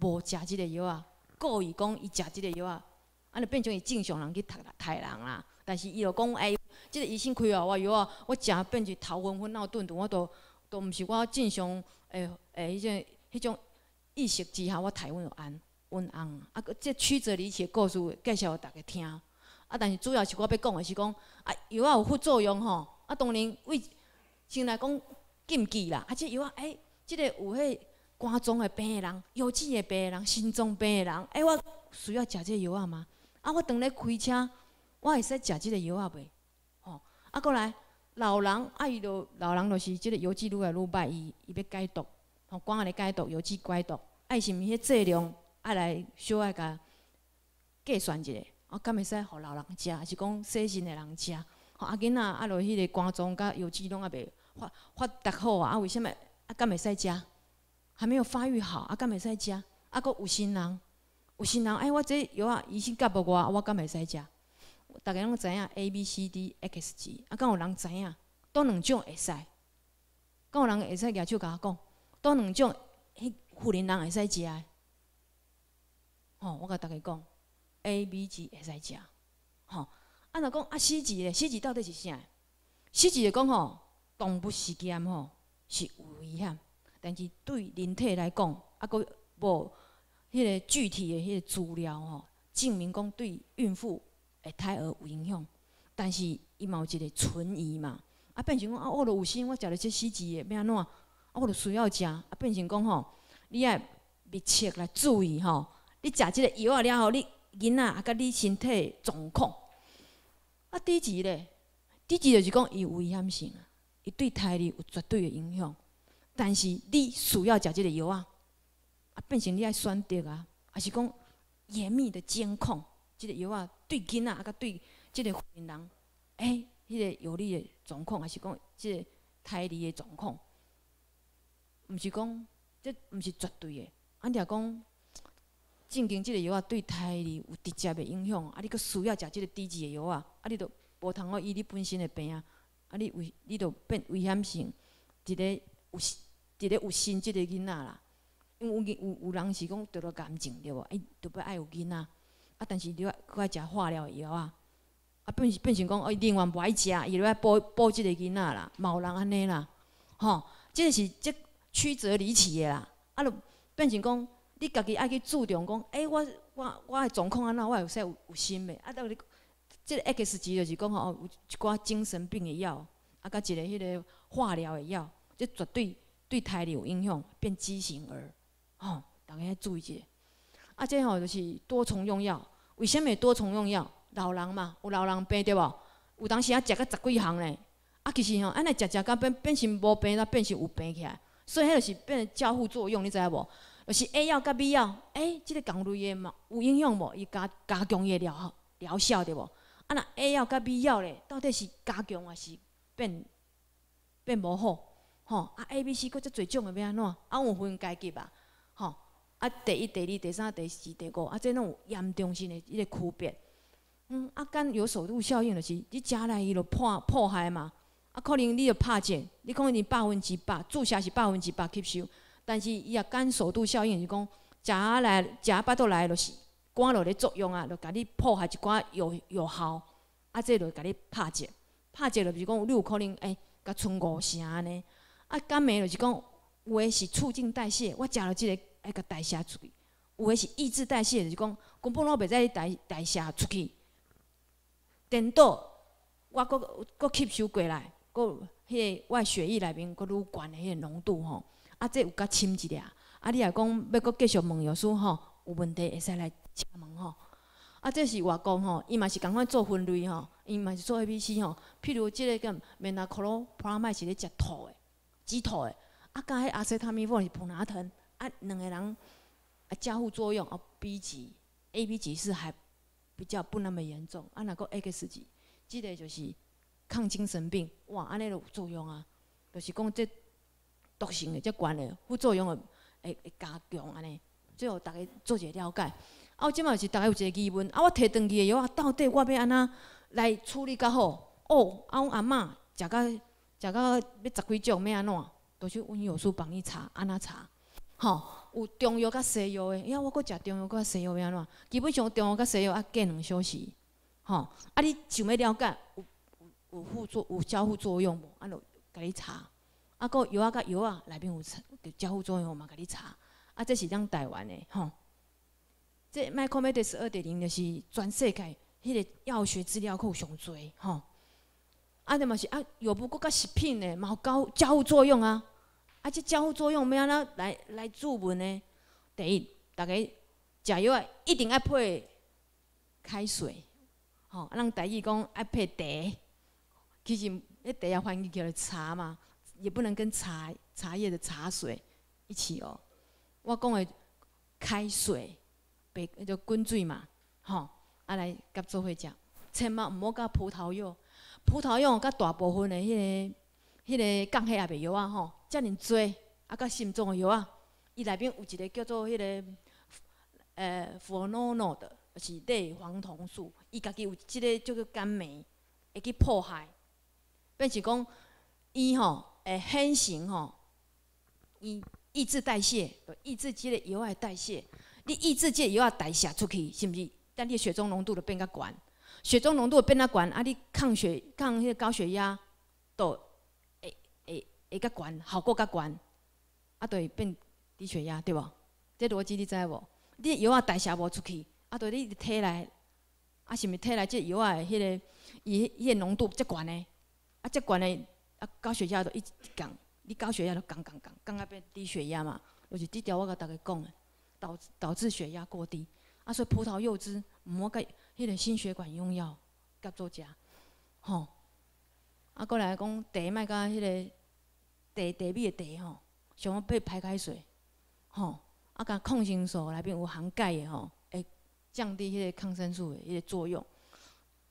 无食即个药啊，故意讲伊食即个药啊，安尼变成伊正常人去杀杀人啦。但是伊就讲哎，即个医生开互我药啊，我食变成头昏昏、脑顿顿，我都都毋是我正常诶诶迄种迄种意识之下，我太阮有安阮翁啊，即曲折离奇的故事介绍互逐个听。啊，但是主要是我要讲的是讲啊，药啊有副作用吼，啊当然为先来讲禁忌啦，啊即药啊，哎，即个有迄肝脏的病人、腰子的病人、心脏病的人，哎，我需要食即药啊吗？啊，我当咧开车，我会使食即个药啊袂？吼，啊，过来老人，啊伊就老人就是即个腰子愈来愈歹，伊伊要解毒，吼，肝咧解毒，腰子解毒，啊，是毋是迄剂量爱来小爱甲计算一下？啊，敢会使互老人食，还是讲细心的人食？吼，啊囡仔啊，落迄个肝脏甲油脂拢啊袂发发达好啊？啊，为什么啊？敢会使食？还没有发育好，啊，敢会使食？啊，搁有心人，有心人，哎，我这药啊，医生教无我，我敢会使食？逐个拢知影 A、B、C、D、X 级，啊，敢有人知影？多两种会使？敢有人会使举手甲我讲？多两种，迄富人人会使食？吼，我甲逐个讲。A、B G 会使食，吼。啊，若讲啊，C 级咧，C 级到底是啥？C 级就讲吼，动物实验吼是有危险，但是对人体来讲，啊，佫无迄个具体的迄个资料吼，证明讲对孕妇诶胎儿有影响。但是伊嘛有一个存疑嘛，啊，变成讲啊，我著有心，我食了这四级的要安怎？啊，我著需要食，啊，变成讲吼，你爱密切来注意吼，你食即个药啊了后，你。囡仔啊，甲你身体状况，啊，第二咧，第二就是讲伊有危险性啊，伊对胎儿有绝对的影响。但是你需要食即个药啊，啊，变成你爱选择啊，还是讲严密的监控即个药啊，对囡仔啊，甲对即个病人，哎，迄个有利的状况，还是讲即个胎儿的状况，毋是讲，这毋是绝对的，安定讲。正经即个药啊，对胎儿有直接的影响，啊，你佫需要食即个低级的药啊，啊，你都无通好医你本身的病啊，啊，你危，你都变危险性，一个有，一个有心即个囡仔啦，因为有有有人是讲得了癌症对无？哎，特别爱有囡仔，啊，但是你爱搁爱食化疗药啊，啊，变变成讲哦，另外无爱食，伊就爱补补即个囡仔啦，有人安尼啦，吼，即个是即曲折离奇的啦，啊，就变成讲。你家己爱去注重讲，哎，我我我的状况安怎，我会说有有心的。啊，到你即个 X 级就是讲吼，有一寡精神病的药，啊，甲一个迄个化疗的药，这绝对对胎儿有影响，变畸形儿，吼，大家要注意者。啊，这吼就是多重用药。为什么多重用药？老人嘛，有老人病对无？有当时啊，食个十几项咧，啊，其实吼，安尼食食甲变变成无病，才变成有病起来，所以迄就是变成交互作用，你知影无？就是 A 药甲 B 药，哎，即个同类的嘛有影响无？伊加加强伊疗疗效对无？啊，那 A 药甲 B 药咧，到底是加强还是变变无好？吼，啊 A、B、C 佫遮侪种的要安怎？啊，有分阶级啊，吼，啊第一、第二、第三、第四、第五，啊，这种严重性的一个区别。嗯，啊，肝有首度效应就是你食来伊就破破坏嘛，啊，可能你就拍者，你可能百分之百注射是百分之百吸收。但是伊啊肝首度效应，是讲食来食巴肚来，就是肝落咧作用啊，就甲你破坏一寡有有效，啊，这就甲你拍折，拍折就是讲你有可能诶，甲剩五成安尼。啊，肝酶就是讲有诶是促进代谢，我食了即个爱甲代谢出去；有诶是抑制代谢，就是讲根本拢袂使代代谢出去。颠倒我搁搁吸收过来，搁迄个我血液内面搁愈悬诶迄个浓度吼。啊，这有较深一点，啊，你若讲要搁继续问药师吼，有问题会使来请问吼。啊，这是外公吼，伊嘛是共款做分类吼，伊嘛是做 A、B、C 吼。譬如即个叫美纳可罗普拉麦是咧食土的，止土的。啊，甲迄阿西他命夫是普拿疼，啊，两个人啊交互作用，哦，B 级、A、B 级是还比较不那么严重，啊，若个 X 级，即个就是抗精神病，哇，安尼有作用啊，就是讲这。毒性的遮悬的副作用会会会加强安尼，最后大家做一个了解。啊，我即摆是大家有一个疑问，啊，我摕转去的药啊，到底我要安怎来处理较好？哦，啊，阮阿嬷食到食到要十几种，要安怎？都去温药师帮你查，安那查？吼，有中药甲西药的，因为我搁食中药甲西药安怎？基本上中药甲西药啊隔两小时，吼，啊你想要了解有有有副作有交互作用无？啊，就甲你查。啊，搁药啊甲药啊内面有交互作用嘛？甲你查。啊，这是咱台湾的吼。这麦克梅德十二点零就是全世界迄个药学资料库上多吼。啊，你嘛是啊，药不过甲食品的嘛有交交互作用啊。啊，这交互作用要安怎来来注文呢？第一，大家食药啊一定爱配开水，吼，咱台语讲爱配茶。其实迄茶也翻译叫做茶嘛，也不能跟茶茶叶的茶水一起哦。我讲的开水，白就滚水嘛，吼，啊来甲做伙食，千万毋好甲葡萄柚，葡萄柚甲大部分的迄个、迄个降血压的药啊，吼。遮尔多，啊，甲心脏的药啊，伊内面有一个叫做迄个，呃，佛诺诺的，就是类黄酮素，伊家己有即个叫做甘酶，会去破坏，变是讲，伊吼会显形吼，伊抑制代谢，抑制即个药的代谢，你抑制即个药啊代谢出去，是毋是？但你血中浓度就变较悬，血中浓度变较悬，啊，你抗血抗迄个高血压都。会较悬，效果较悬，啊，就会变低血压，对无？这逻辑你知无？你药啊代谢无出去，啊，对你体内，啊，是毋是体内这药啊的迄个，伊伊个浓度遮悬呢？啊，遮悬呢，啊，高血压就一直降，你高血压就降降降，降啊变低血压嘛，就是即条我甲大家讲的，导导致血压过低。啊，所以葡萄柚汁毋好甲迄个心血管用药甲做食，吼。啊，过来讲茶麦甲迄个。茶茶米的茶吼，上好配白开水，吼，啊，甲抗生素内面有含钙的吼，会降低迄个抗生素的迄个作用，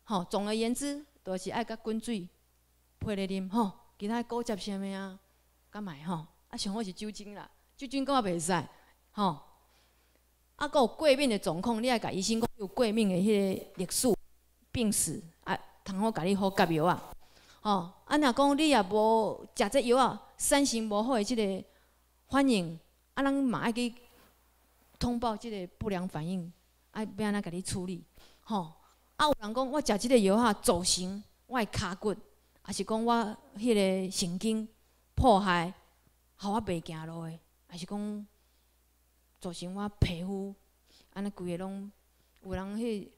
吼。总而言之，都是爱甲滚水配咧啉，吼。其他果汁啥物啊，干买吼。啊，上好是酒精啦，酒精更较袂使，吼。啊，搁有过敏的状况，你爱甲医生讲有过敏的迄个历史、病史，啊，通好甲你好甲药啊。吼，啊，若讲你也无食这药啊，产生无好的即个反应，啊，咱嘛爱去通报即个不良反应，爱要安怎甲你处理？吼，啊，有人讲我食即个药哈，造成我的骹骨，还是讲我迄个神经破坏，互我袂行路的，还是讲造成我皮肤安尼规个拢有人迄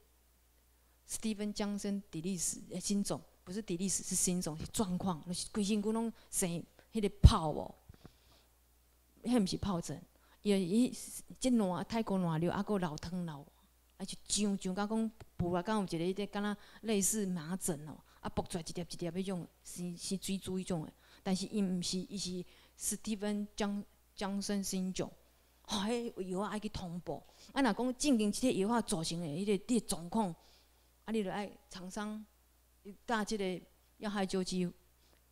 史蒂芬江森迪利斯的心脏。不是迪丽斯，是心种状况，就是规身躯拢生迄个泡哦，迄毋是疱疹，因为伊即热太过热了，啊，个老汤老，啊就痒痒甲讲，补啊，敢有一个迄个敢若类似麻疹哦，啊爆出来一粒一粒迄种，是是水珠迄种诶，但是伊毋是，伊是史蒂芬江江森新种，吼，迄药啊爱去通报，啊若讲进行即个药啊造成诶迄个啲状况，啊你著爱厂商。搭即个要害救济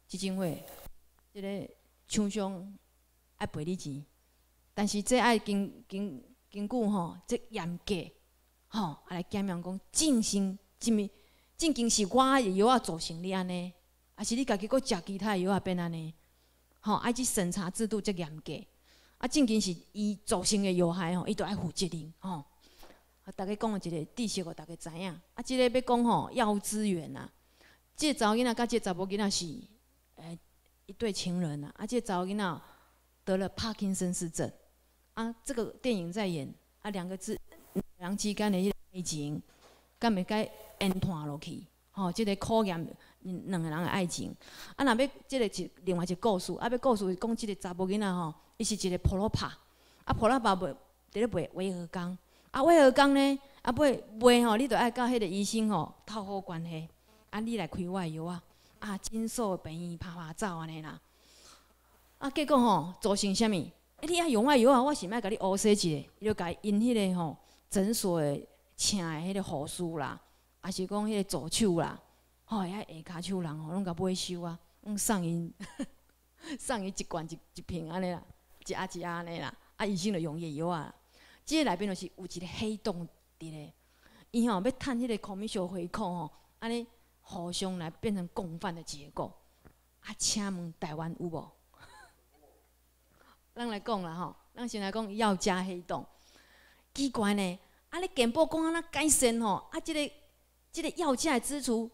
基金会，即个厂商爱赔你钱，但是这爱经经经过吼，这严格吼，来检验讲进行，进咪进经是我的药啊造成你安尼，还是你家己搁食其他药啊变安尼？吼，爱去审查制度这严格，啊，正经是伊造成的药害吼，伊都爱负责任吼。啊，大家讲的一个知识，互大家知影。啊，即个要讲吼，药物资源啊。这查某囡仔甲这查某囡仔是一对情人啊，啊，这查某囡仔得了帕金森氏症啊，这个电影在演啊，两个字，两之间的迄个爱情，敢会该延拖落去？吼，这个考验两个人的爱情。啊，若要这个是另外一个故事，啊，要故事讲即个查某囡仔吼，伊是一个普罗帕，啊，普罗帕袂伫咧卖威尔刚，啊，威尔刚呢，啊，卖卖吼，你着爱甲迄个医生吼套好关系。啊，你来开我药啊！啊，诊所病院拍拍走安尼啦。啊，结果吼造成啥物？哎，你爱用我药啊，我是要甲你乌说一下，伊就甲因迄个吼诊所的请的迄个护士啦，啊是讲迄个助手啦，吼，遐下骹手人吼，拢甲买收啊，拢送因 送伊一罐一一瓶安尼啦，一盒一盒安尼啦。啊，医生就用伊药啊。即个内面就是有一个黑洞伫咧，伊吼要趁迄个孔明小回扣吼，安尼。互相来变成共犯的结构，啊，请问台湾有无？咱来讲啦吼，咱先来讲药价黑洞。奇怪呢，啊，你健保讲安那改善吼，啊，即个即个药价的支出，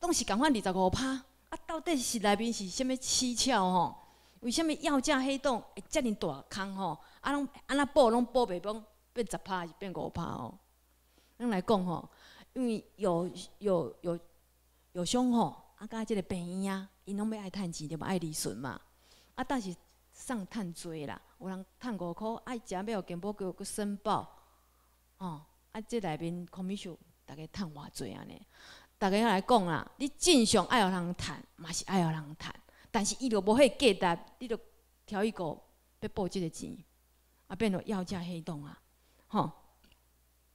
拢是共款二十五趴，啊，到底是内面是啥物蹊跷吼？为什物药价黑洞会遮尔大空吼？啊，拢安那报拢报袂崩，变十趴是变五趴哦。咱来讲吼，因为有有有有伤吼，啊，甲即个病院啊，因拢要爱趁钱，就爱利润嘛。啊，但是送趁多啦，有人趁五箍，爱食要健保局去申报，吼，啊，即内面 commission 逐个趁偌济安尼？逐个来讲啦，你正常爱有人趁，嘛是爱有人趁，但是伊著无迄价值，你著挑一个要报即个钱，啊，变做要价黑洞啊，吼！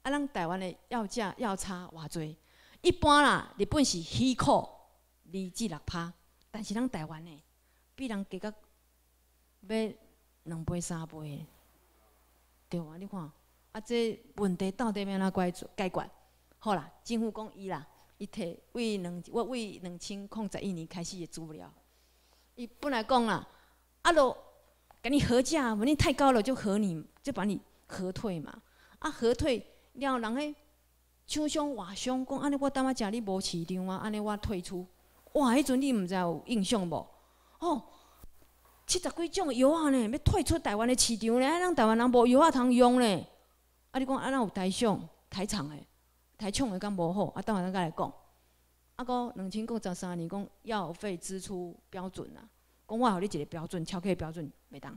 啊，咱台湾的要价要差偌济？一般啦，日本是虚扣二至六趴，但是咱台湾的比人加较。要两倍三杯，对啊，你看，啊，这问题到底要安怎解解决？好啦，政府讲伊啦，伊摕为两我为两千零十一年开始的资料，伊本来讲啦，啊，就给你合价，反正太高了就合你，就把你合退嘛。啊，合退了，人迄厂商话商讲，安尼我当下食你无市场啊，安尼我退出。哇，迄阵你毋知有印象无？哦。七十几种药啊呢，要退出台湾的市场呢，咱台湾人无药啊通用呢。啊，你讲啊，咱有台商、台厂的，台厂的敢无好？啊，等下咱再来讲。啊，个两千零十三年讲药费支出标准啊，讲我互你一个标准，超客标准袂当。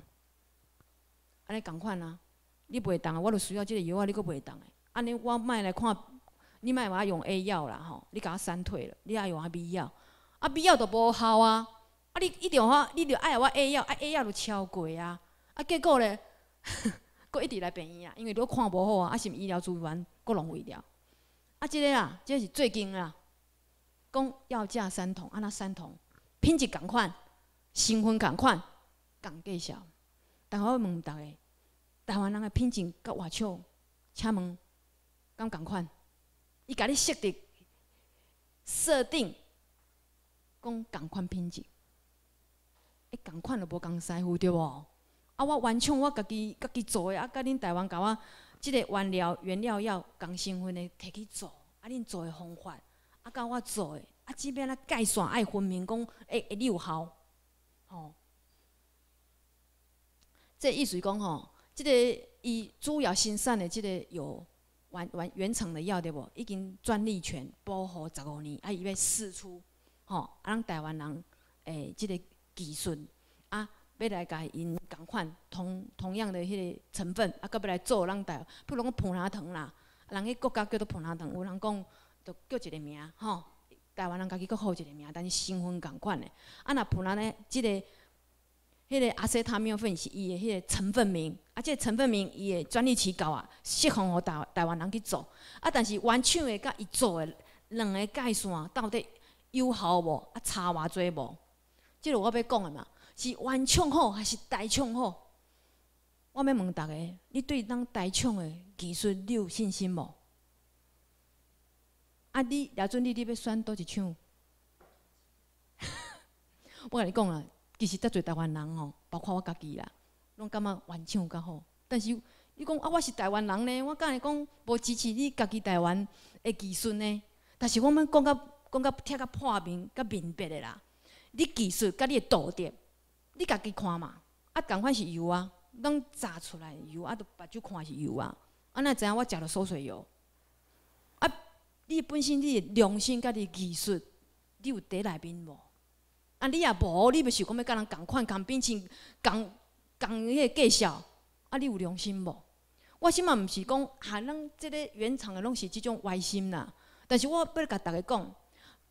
安尼共款啊，你袂当啊，我著需要即个药啊，你阁袂当的。安尼我卖来看，你卖我用 A 药啦吼，你甲我删退了，你爱用啊 B 药，啊 B 药都无效啊。啊！你一定话，你着爱我 A 药，啊 A 药就超过啊！啊，结果咧，佫一直来病院啊，因为都看无好啊，啊，是毋医疗资源佫浪费掉。啊，即个啊，即个是最近啊，讲药价三同，啊那三同，品质共款，成分共款，共介绍。但我问逐个，台湾人的品质甲外厂，请问敢共款？伊甲你设定设定，讲共款品质。一共款就无共师傅对无？啊，我原厂我家己家己做诶，啊，甲恁台湾甲我即个原料原料要共成分诶摕去做，啊，恁做诶方法，啊，甲我做诶，啊，即边啊界线爱分明讲会会有效，吼。这意思讲吼，即个伊主要生产诶即个药原原原厂的药对无？已经专利权保护十五年，啊，伊要试出，吼，啊，咱台湾人诶，即个。技术啊，要来甲因共款同同样的迄个成分，啊，搁要来做咱台，不如讲葡萄糖啦，人迄国家叫做葡萄糖，有人讲就叫一个名，吼，台湾人家己搁好一个名，但是成分共款的。啊，若葡萄呢，即个迄个阿西他命粉是伊的迄个成分名，啊，即个成分名伊的专利期到啊，适合互台台湾人去做。啊，但是原厂的甲伊做的两个界线到底有效无？啊，差偌济无？即个我要讲的嘛，是原厂好还是台厂好？我要问大家，你对咱台厂的技术你有信心无？啊，你亚准你你要选倒一厂？我甲你讲啦，其实得罪台湾人吼，包括我家己啦，拢感觉原唱较好。但是你讲啊，我是台湾人呢，我敢会讲无支持你家己台湾的技术呢？但是我们讲甲讲甲贴甲破面较明白的啦。你技术甲你的道德，你家己看嘛。啊，共款是油啊，拢炸出来油啊，都目睭看是油啊。啊，那知影我食了缩水油？啊，你本身你的良心甲你技术，你有伫内面无？啊，你也无，你要是讲要甲人共款、共变成、共共迄个介绍，啊，你有良心无？我心嘛毋是讲，哈，咱即个原厂的拢是即种歪心啦。但是我要甲逐个讲。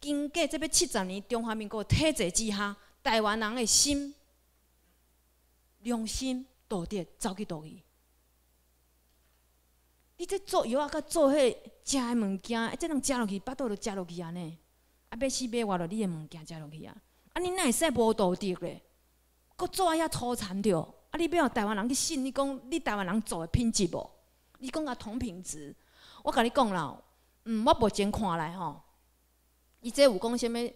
经过即个七十年中华民国体制之下，台湾人的心、良心、道德走去倒去？你这做药啊，甲做迄食的物件，这人食落去，巴肚就食落去安尼。啊，要死要活了，你的物件食落去啊？啊，你哪会使无道德咧？搁做啊遐粗残着？啊，你要台湾人去信？你讲你台湾人做的品质无？你讲啊同品质？我甲你讲啦，嗯，我目前看来吼。伊这有讲啥物？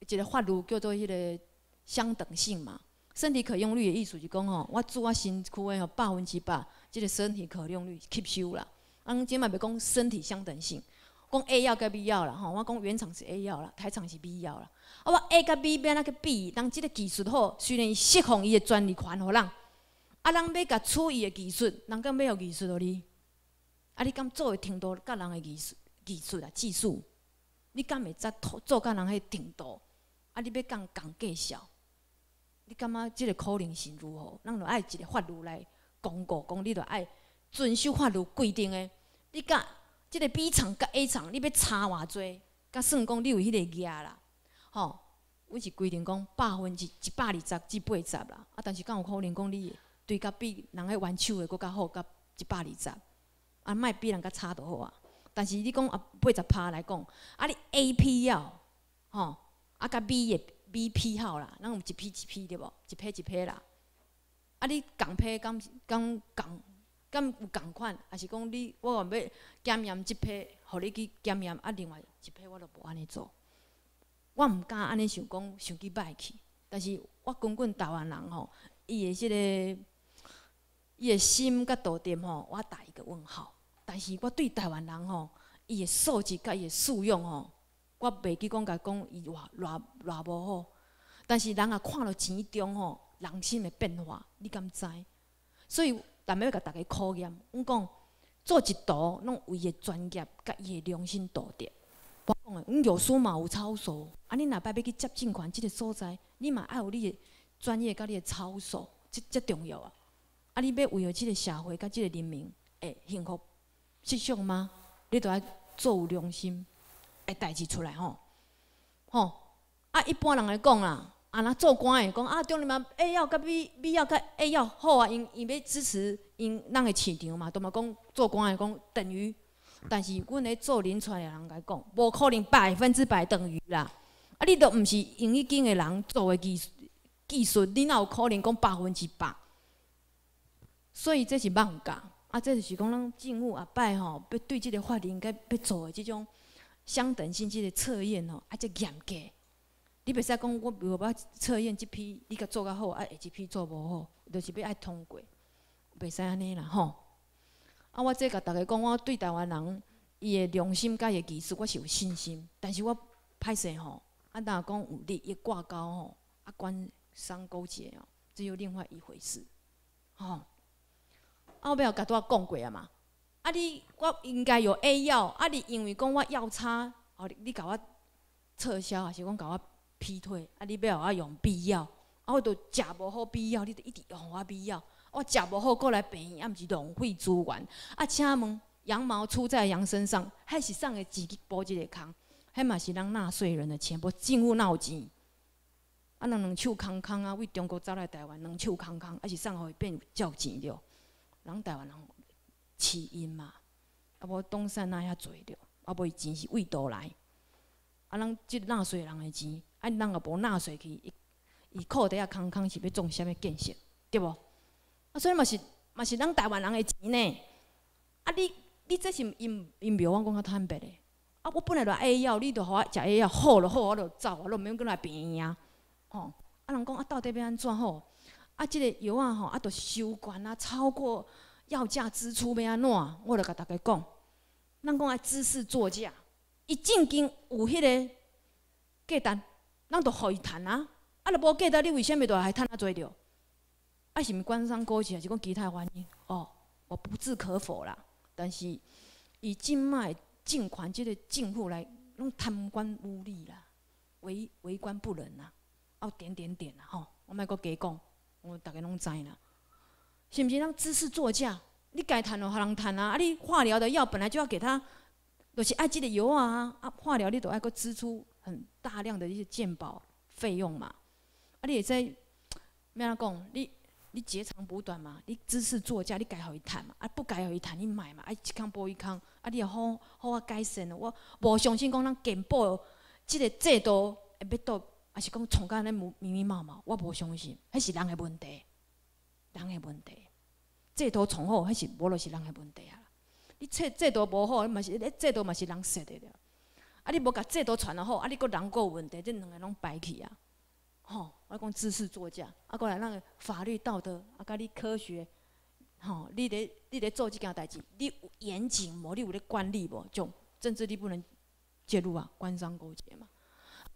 一个法律叫做迄个相等性嘛？身体可用率的意思是讲吼，我做我身躯的吼百分之百，即个身体可用率吸收啦。啊，即摆要讲身体相等性，讲 A 药甲 B 药啦吼，我讲原厂是 A 药啦，台厂是 B 药啦。啊，我 A 甲 B 变那个 B，当即个技术好，虽然伊释放伊的专利权互人，啊，人要甲取伊的技术，人敢要有技术互你？啊，你敢做会程度甲人的技术、技术啊、技术？你敢会再做甲人迄程度？啊，你要讲讲介绍？你感觉即个可能性如何？咱着爱一个法律来公告，讲你着爱遵守法律规定的。你甲即个 B 厂甲 A 厂，你要差偌济？甲算讲你有迄个额啦，吼，阮是规定讲百分之一百二十至八十啦。啊，但是敢有可能讲你对甲比人个玩手的搁较好，甲一百二十，啊，莫比人较差就好啊。但是你讲啊八十拍来讲，啊你 AP 要，吼，啊甲 B 也 B 批号啦，咱有一批一批对无？一批一批啦。啊你共批敢敢共敢有共款，还是讲你我要检验一批，互你去检验，啊另外一批我都无安尼做。我毋敢安尼想讲，想去歹去。但是我根本台湾人吼，伊的即个伊的心甲道德吼，我打一个问号。但是我对台湾人吼，伊的素质甲伊的素养吼，我袂记讲甲讲伊偌偌偌无好。但是人也看到钱中吼，人心的变化，你敢知？所以，但要甲大家考验，阮讲做一道，拢为个专业甲伊的良心道德。我讲诶，阮有书嘛有操守，啊，你若摆要去接证款即个所在，你嘛爱有你的专业甲你的操守，即即重要啊！啊，你要为了即个社会甲即个人民诶幸福。实相吗？你都爱做有良心诶代志出来吼，吼啊！一般人来讲啦，啊那做官诶讲啊，中你嘛 A 要甲 B B 要甲 A 要好啊，因因要支持因咱诶市场嘛，都嘛讲做官诶讲等于，但是阮咧做临床诶人来讲，无可能百分之百等于啦。啊，你都毋是用已经诶人做诶技术技术，你哪有可能讲百分之百？所以这是妄讲。啊，这就是讲，咱政府后摆吼，要对即个法律该要做的即种相等性即个测验吼，啊，即严格。你袂使讲，我如果要测验即批，你甲做较好，啊，下一批做无好，就是要爱通过，袂使安尼啦吼。啊，我这甲大家讲，我对台湾人伊的良心甲伊的技术，我是有信心。但是我歹势吼，啊，若讲有利益挂钩吼，啊，官商勾结哦，这又另外一回事，吼。后尾有甲拄讲过啊嘛，啊你我应该有 A 药，啊你因为讲我药差，哦你你甲我撤销，还是讲甲我劈腿，啊你要我用必要，啊我都食无好必要，你都一直用我必要，我食无好过来病院，啊毋是浪费资源。啊请问羊毛出在羊身上，还是送个自己补一个坑？迄嘛是咱纳税人的钱，无政府闹钱。啊人两手空空啊，为中国走来台湾，两手空空，还是送互伊变照钱了。人台湾人起因嘛，啊无东山那遐做着，啊无伊钱是为倒来，啊咱即纳税人的钱，啊咱也无纳税去，伊伊靠底啊空空是要做啥物建设，对无？啊所以嘛是嘛是咱台湾人的钱呢，啊你你这是因因袂我讲较坦白的，啊我本来就 A 药，你著互我食 A 药好就好，我著走，我著毋免过来病院啊，吼，啊人讲啊到底要安怎好？啊，即个药啊吼，啊，著收悬啊，超过要价支出要安怎？我著甲大家讲，咱讲爱知识作假，伊正经有迄个价单，咱著互伊趁啊。啊，若无价单，你为虾米著还趁啊做着？啊，是毋是官商勾结，还是讲其他原因？哦，我不置可否啦。但是以今卖政权即个政府来，拢贪官污吏啦，为为官不仁啦，哦，点点点啦吼，我莫阁加讲。我大家拢知啦，是毋是？咱知识作价，你该趁就互人趁啊！啊，你化疗的药本来就要给他，就是爱即个药啊！啊，化疗你都爱个支出很大量的一些健保费用嘛。啊，你也在咩样讲？你你截长补短嘛？你知识作价，你该互伊趁嘛？啊，不该互伊趁，你买嘛？啊，一康补一康，啊，你也好好啊改善。我无相信讲咱健保即个制度会要到。啊是讲创甲安尼密密麻麻，我无相信，迄是人诶问题，人诶问题。制度创好，迄是无就是人诶问题啊！你制制度无好，嘛是制度嘛是人设的了。啊，你无甲制度传了好，啊，你个人个有问题，这两个拢摆去啊！吼，我讲知识作家，啊，过来那个法律道德，啊，甲你科学，吼，你咧你咧做即件代志，你有严谨无？你有咧管理无？就政治你不能介入啊，官商勾结嘛。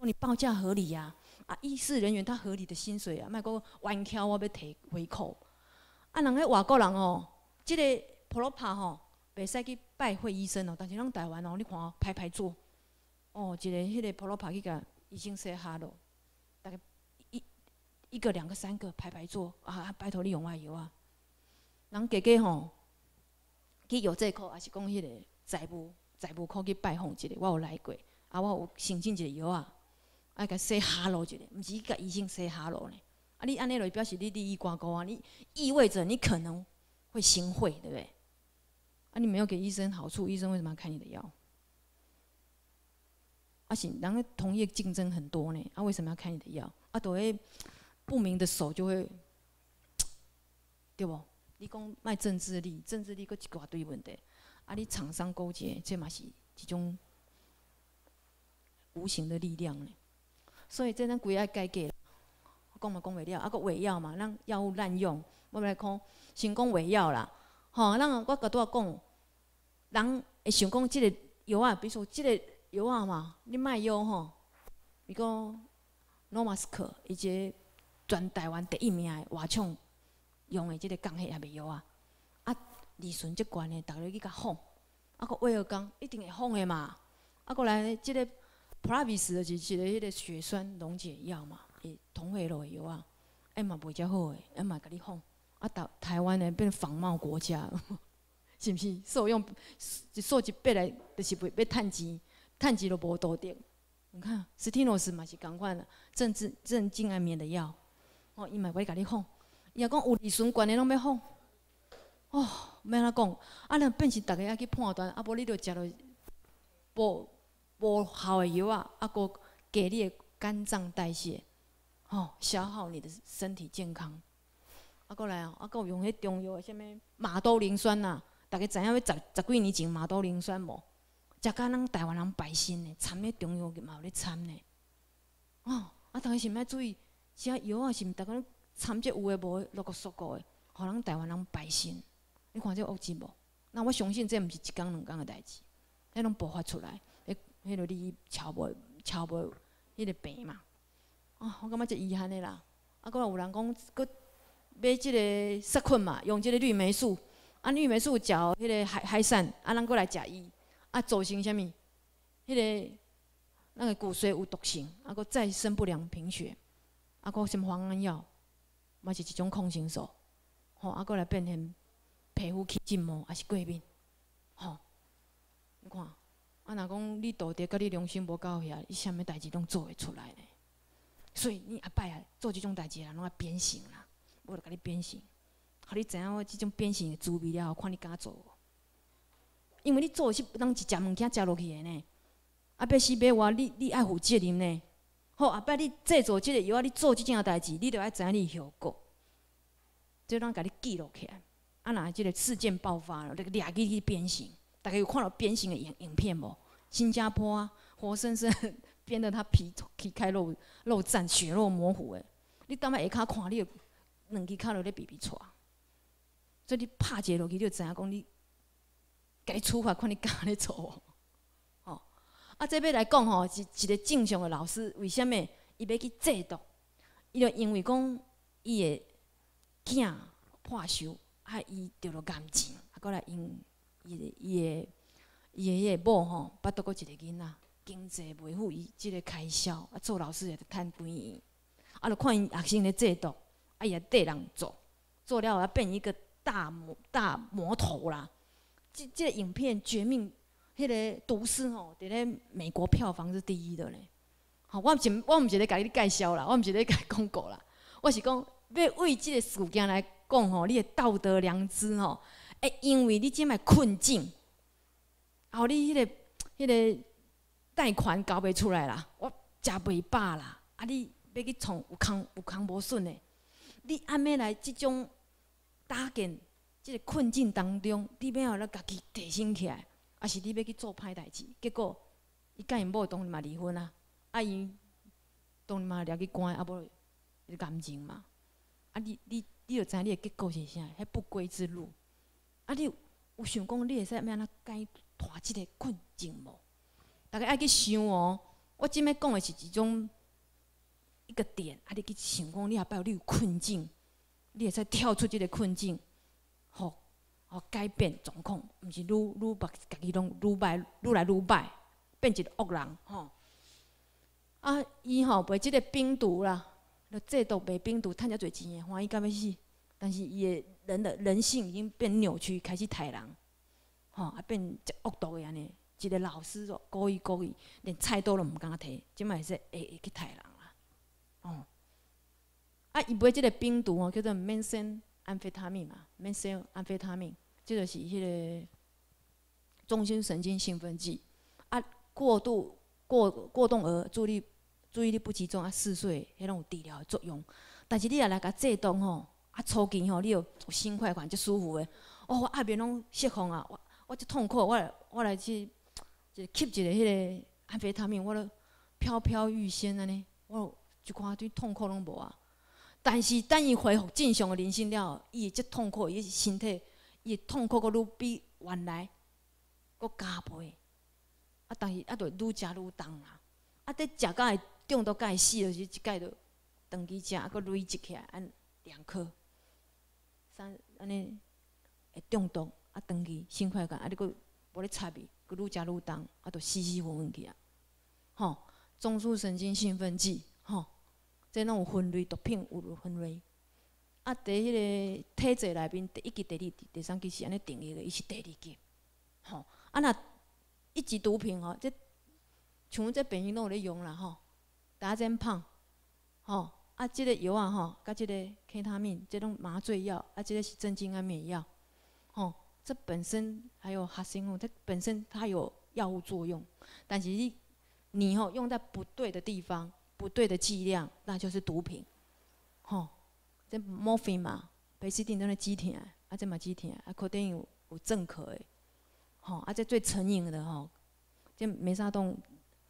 你报价合理呀，啊，议事人员他合理的薪水啊，莫讲弯翘我要提回扣。啊，人咧外国人哦，即个普罗帕吼，袂使去拜会医生哦，但是咱台湾哦，你看哦排排坐，哦，一个迄个普罗帕去甲医生说哈咯，大概。一一个、两个、三个排排坐啊！拜托你用我药啊！人家家吼去药剂科，还是讲迄个财务财务科去拜访一下，我有来过，啊，我有申请一个药啊，爱甲说哈喽一下，毋是甲医生说哈喽呢。啊，你安尼就表示你利益挂钩啊，你意味着你可能会行贿，对不对？啊，你没有给医生好处，医生为什么要开你的药？啊，是人同业竞争很多呢，啊，为什么要开你的药？啊，都会。不明的手就会，对不？你讲卖政治力，政治力搁一大堆问题，啊，你厂商勾结，这嘛是一种无形的力量呢。所以这咱规爱改革，讲嘛讲袂了，啊，搁伪药嘛，咱药物滥用，我来看先讲伪药啦。吼，咱我角度啊讲，人会想讲即个药啊，比如说即个药啊嘛，你卖药吼，比如讲诺马斯克以及。全台湾第一名的外厂用的即个降血也袂药啊，啊利润即悬的，逐个去甲放，啊个威尔刚一定会放的嘛，啊过来即个 Pravis 就是一个迄个血栓溶解药嘛，诶，同回路的药啊，哎嘛袂遮好诶，哎嘛甲你放，啊台台湾的变仿冒国家，是毋是？所用一数一百来，就是要要趁钱，趁钱都无多点。你看斯蒂诺斯嘛是共款的，镇治镇静安眠的药。哦，伊嘛袂甲你放，伊也讲有利润悬的拢要放。哦，要安怎讲？啊，若变成逐个爱去判断，啊，无你着食着无无效的药啊，啊，个加你的肝脏代谢，吼，消耗你的身体健康。啊，过来哦，啊，有用迄中药的啥物马兜铃酸呐？逐个知影要十十几年前马都磷酸无？食甲咱台湾人百姓呢，掺迄中药嘛有咧掺呢。哦，啊，逐个是毋爱注意。遮药啊，是毋逐个掺即有诶无诶，落个缩个诶，互咱台湾人百姓，你看这恶质无？那我相信这毋是一工两工诶代志，迄拢爆发出来，迄迄落你超无超无迄个病嘛？啊，我感觉这遗憾诶啦。啊，搁有人讲，搁买即个杀菌嘛，用即个绿霉素，啊，绿霉素嚼迄个海海产，啊，咱搁来食伊，啊，造成啥物？迄个那个骨髓有毒性，啊，搁再生不良贫血。啊，个什物磺胺药，嘛是一种抗生素，吼，啊，过来变成皮肤起筋膜，还是过敏，吼，你看，啊，若讲你道德甲你良心无够遐，伊啥物代志拢做会出来呢？所以你阿拜啊，做即种代志啊，拢要变形啦，我著甲你变形，互你知影我即种变形的滋味了，看你敢做无？因为你做是不当一食物件食落去的呢，啊，要死要活，你你爱负责任呢。好，后摆你制作即个药啊，你做即件代志，你着爱知影你效果，就咱甲你记录起来。啊，若即个事件爆发了，那个掠去去变形，大家有看到变形的影影片无？新加坡啊，活生生 变得他皮皮开肉肉绽，血肉模糊诶。你当下下骹看，你两只骹落咧比比错。所以你拍一个落去，你就知影讲你，该处罚，看你敢咧做无？啊，这边来讲吼，是一个正常的老师，为什物伊要去制毒？伊就因为讲伊的囝破伤，啊，伊得了癌症，啊，过来因伊的伊的伊的迄个某吼，捌倒过一个囡仔，经济维护伊即个开销，啊，做老师也得趁几年，啊，就看伊学生咧制毒，啊，伊也缀人做，做了后变一个大魔大魔头啦。即即个影片《绝命》。迄个毒师吼，伫咧美国票房是第一的咧。好，我毋是我毋是咧甲你介绍啦，我毋是咧甲广告啦。我是讲要为即个事件来讲吼，你的道德良知吼，会因为你即摆困境，然后你迄个迄个贷款交袂出来啦，我食袂饱啦，啊，你要去创有空有空无顺的，你安要来即种搭建即个困境当中，你要互咱家己提升起来。啊是你要去做歹代志，结果伊甲因某当然嘛离婚啊，啊伊当然嘛掠去关，啊无感情嘛。啊，你你你著知你的结果是啥？迄不归之路。啊，你有想讲你会使要安怎解脱即个困境无？大家爱去想哦。我即摆讲的是一种一个点，啊，你去想讲你后摆你有困境，你会使跳出即个困境，吼，吼改变状况，毋是愈愈把家己拢愈歹，愈来愈歹，变一个恶人，吼。啊，伊吼卖即个病毒啦，著制毒卖病毒，趁遮侪钱诶，欢喜到要死。但是伊诶人的人性已经变扭曲，开始杀人，吼啊变一恶毒诶安尼。一个老师哦，故意故意，连菜刀都毋敢摕，即摆说会会去杀人啦，哦。啊，伊买即个病毒哦，叫做 m e n s e n 安非他命嘛 m e n s e n 安非他命，即个是迄个中心神经兴奋剂。啊，过度过过动儿注意力。注意力不集中啊，嗜睡，迄种有治疗的作用。但是你若来甲制动吼，啊初期吼，你有有心快感，即舒服的。哦，我下面拢释放啊，我我即痛苦，我来我来去就吸一个迄个安非他命，我都飘飘欲仙安尼，我一看对痛苦拢无啊。但是等伊恢复正常的人生了，伊即痛苦，伊身体伊痛苦，阁愈比原来阁加倍。啊，但是啊，着愈食愈重啊。啊，得食到会。中毒会死，就是一届着长期食，啊，佫累积起来，按两颗，三安尼会中毒，啊，长期心快感，啊，你佫无咧插伊，佫愈食愈重，啊，着死死昏昏去啊，吼，中枢神经兴奋剂，吼，即拢有分类，毒品有分类，啊，伫迄个体制内面，第一级、第二级、第三级是安尼定义的，伊是第二级，吼，啊，若一级毒品吼，即像即病人拢有咧用啦，吼。打针胖，吼啊！即个药啊，吼，甲即个 K 他命，即种麻醉药，啊，即个是镇静安眠药，吼，这本身还有哈辛哦，它本身它有药物作用，但是你你吼用在不对的地方，不对的剂量，那就是毒品，吼，这 morphine 嘛，贝西汀都咧止疼，啊，这嘛止疼，啊，可定有有镇咳诶，吼，啊，这最成瘾的吼，这梅沙酮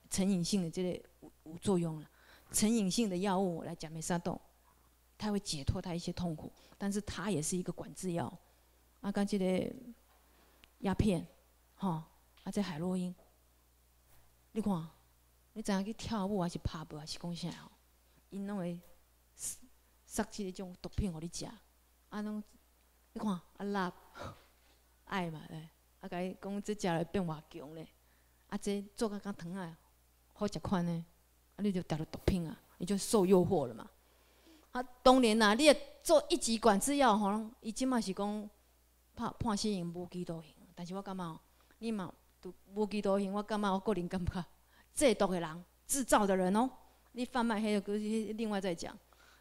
成瘾性的这个。无作用了，成瘾性的药物来讲美沙酮，它会解脱他一些痛苦，但是它也是一个管制药。啊，刚记得鸦片，哈，啊，这海洛因，你看，你怎样去跳舞还是拍舞还是讲啥吼？因拢会塞起迄种毒品互你食，啊，拢你看啊辣，爱嘛，哎，啊，甲伊讲这食了变偌强咧，啊，这做甲敢疼啊，好食款呢。啊，你就得了毒品啊，你就受诱惑了嘛。啊，当年呐，你做一级管制药吼，伊即嘛是讲判判死刑无期徒刑，但是我感觉吼，你嘛都无期徒刑，我感觉我个人感觉，制毒的人、制造的人哦，你贩卖黑的，估计另外再讲。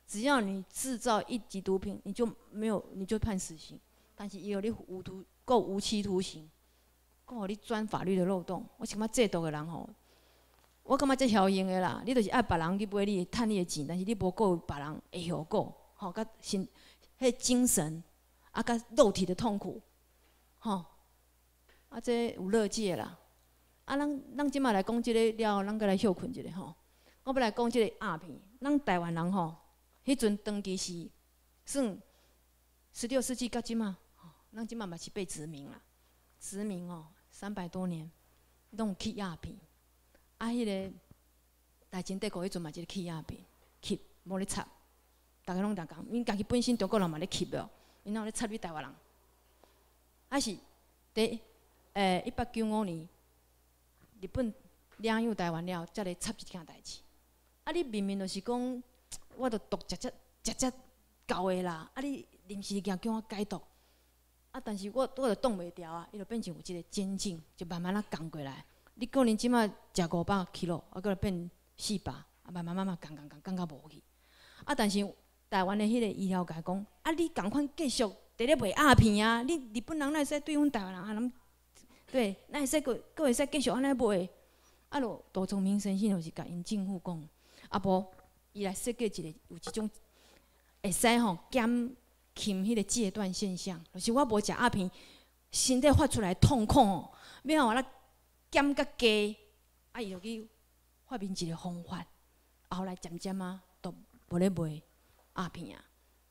只要你制造一级毒品，你就没有，你就判死刑。但是伊有你无图够无期徒刑，够你钻法律的漏洞。我想讲制毒的人吼。我感觉这效应的啦，你就是爱别人去买你趁你的钱，但是你无够别人的后果，吼，甲心，迄精神，啊，甲肉体的痛苦，吼，啊，这有乐界啦。啊，咱咱即马来讲即个了，咱搁来休困一下吼。我要来讲即个鸦片，咱台湾人吼，迄阵当其时算十六世纪到即马，咱即马嘛是被殖民啦，殖民哦，三百多年，拢吸鸦片。啊，迄个大清帝国迄阵嘛，即个吸鸦片，吸无咧插，逐个拢在讲，因家己本身中国人嘛咧吸哦，因哪咧插你台湾人？啊是第诶一八九五年，日本领有台湾了，才来插一件代志。啊，你明明就是讲，我着毒食食食食够诶啦，啊你临时惊叫我解毒，啊但是我我着挡袂牢啊，伊着变成有一个监禁，就慢慢啊降过来。你可能即马食五百 kilo，啊，搁变四百，啊，慢慢慢慢降降降降到无去。啊，但是台湾的迄个医疗界讲，啊，你共款继续伫咧卖鸦片啊，你日本人会使对阮台湾人啊，咱对，会使搁搁会使继续安尼卖。啊，罗，杜聪明先生就是甲因政府讲，啊无，伊来设计一个有一种会使吼减轻迄个戒断现象，就是我无食鸦片，身体发出来痛苦哦，要互我减较低，啊，伊就去发明一个方法，后来渐渐啊，都无咧卖，鸦片啊，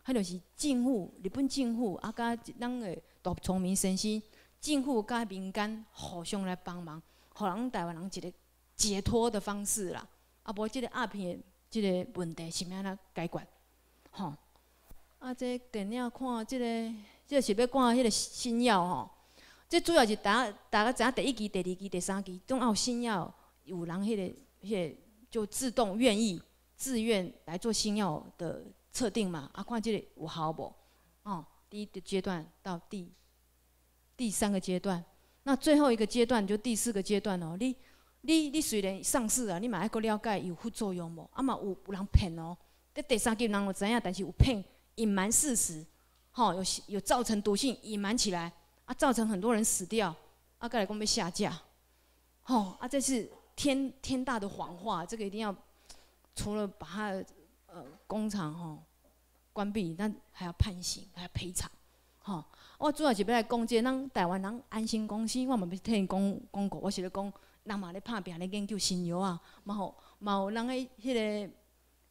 迄就是政府日本政府啊，甲咱个大聪明先生，政府甲民间互相来帮忙，互人台湾人一个解脱的方式啦。啊，无即个鸦片即个问题是安怎解决？吼，啊，这电影看即个，即是要看迄个新药吼。这主要是大家大家知影第一期、第二期、第三期，总有新药有人迄个迄个就自动愿意自愿来做新药的测定嘛。啊，看即个有效无？哦，第一阶段到第第三个阶段，那最后一个阶段就第四个阶段哦，你。你你虽然上市啊，你嘛爱搁了解有副作用无？啊嘛有有人骗哦，这第三级人我知影，但是有骗隐瞒事实，吼有有造成毒性隐瞒起来，啊造成很多人死掉，啊过来讲要下架，吼啊这是天天大的谎话，这个一定要除了把它呃工厂吼关闭，那还要判刑，还要赔偿，吼我主要是要来讲即个咱台湾人安心公司，我嘛要替因讲讲过，我是咧讲。人嘛咧拍拼咧研究新药啊，嘛吼嘛有人诶，迄个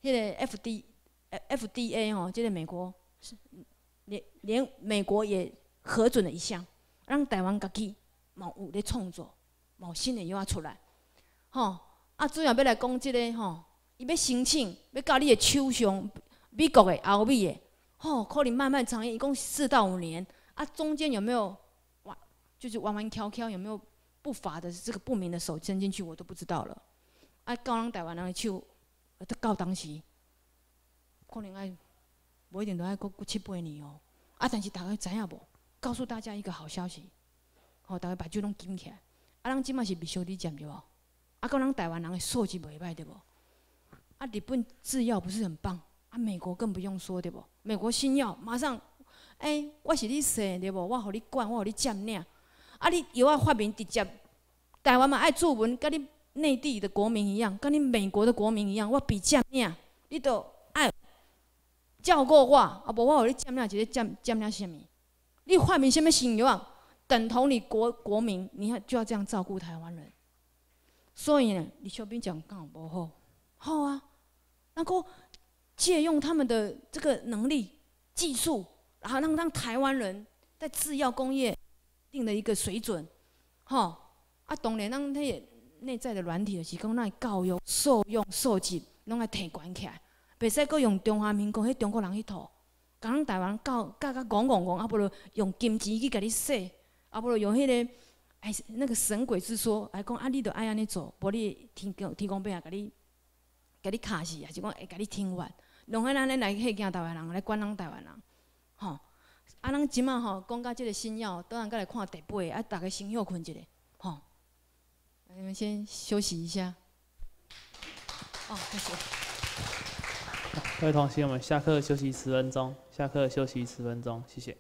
迄个 F D F D A 吼，即个美国连连美国也核准了一项，咱台湾家己嘛有咧创作，嘛有新诶药啊出来，吼啊主要要来讲即个吼，伊要申请要到你诶手上，美国诶欧美诶，吼可能漫漫长夜，一共四到五年，啊中间有没有弯，就是弯弯翘翘有没有？不法的这个不明的手伸进去，我都不知道了。啊，告人台湾人的手，他告当时，可能爱无一定都爱过过七八年哦。啊，但是大家知影无？告诉大家一个好消息，吼，大家把酒拢紧起来。啊，咱即马是未小弟讲对无？啊，讲人台湾人的素质袂歹对无？啊，日本制药不是很棒？啊，美国更不用说对不？美国新药马上，哎，我是你生对无？我互你管，我互你占领。啊！你又要发明直接台湾嘛爱作文，跟你内地的国民一样，跟你美国的国民一样，我比占领，你都爱照顾我，啊无我互你占领，就是占占领什么？你发明什么新药，等同你国国民，你看就要这样照顾台湾人。所以呢，李秀斌讲讲无好，好啊，能够借用他们的这个能力、技术，然后让让台湾人在制药工业。定的一个水准，吼啊！当然，咱迄个内在的软体就是讲，咱教育、受用、受级拢爱提悬起来，袂使搁用中华民国迄中国人迄套，甲咱台湾教教甲戆戆戆，啊，不如用金钱去甲你说，啊，不如用迄个哎那个神鬼之说来讲，啊，你著爱安尼做，无你天公天公伯啊，甲你甲你卡死，还是讲会甲你听完，弄迄咱咧来吓惊台湾人来管咱台湾人，啊，咱即满吼讲到即个新药，当然再来看第八，啊，逐个先休困一下，吼。你们先休息一下。哦，谢谢。各位同学，我们下课休息十分钟。下课休息十分钟，谢谢。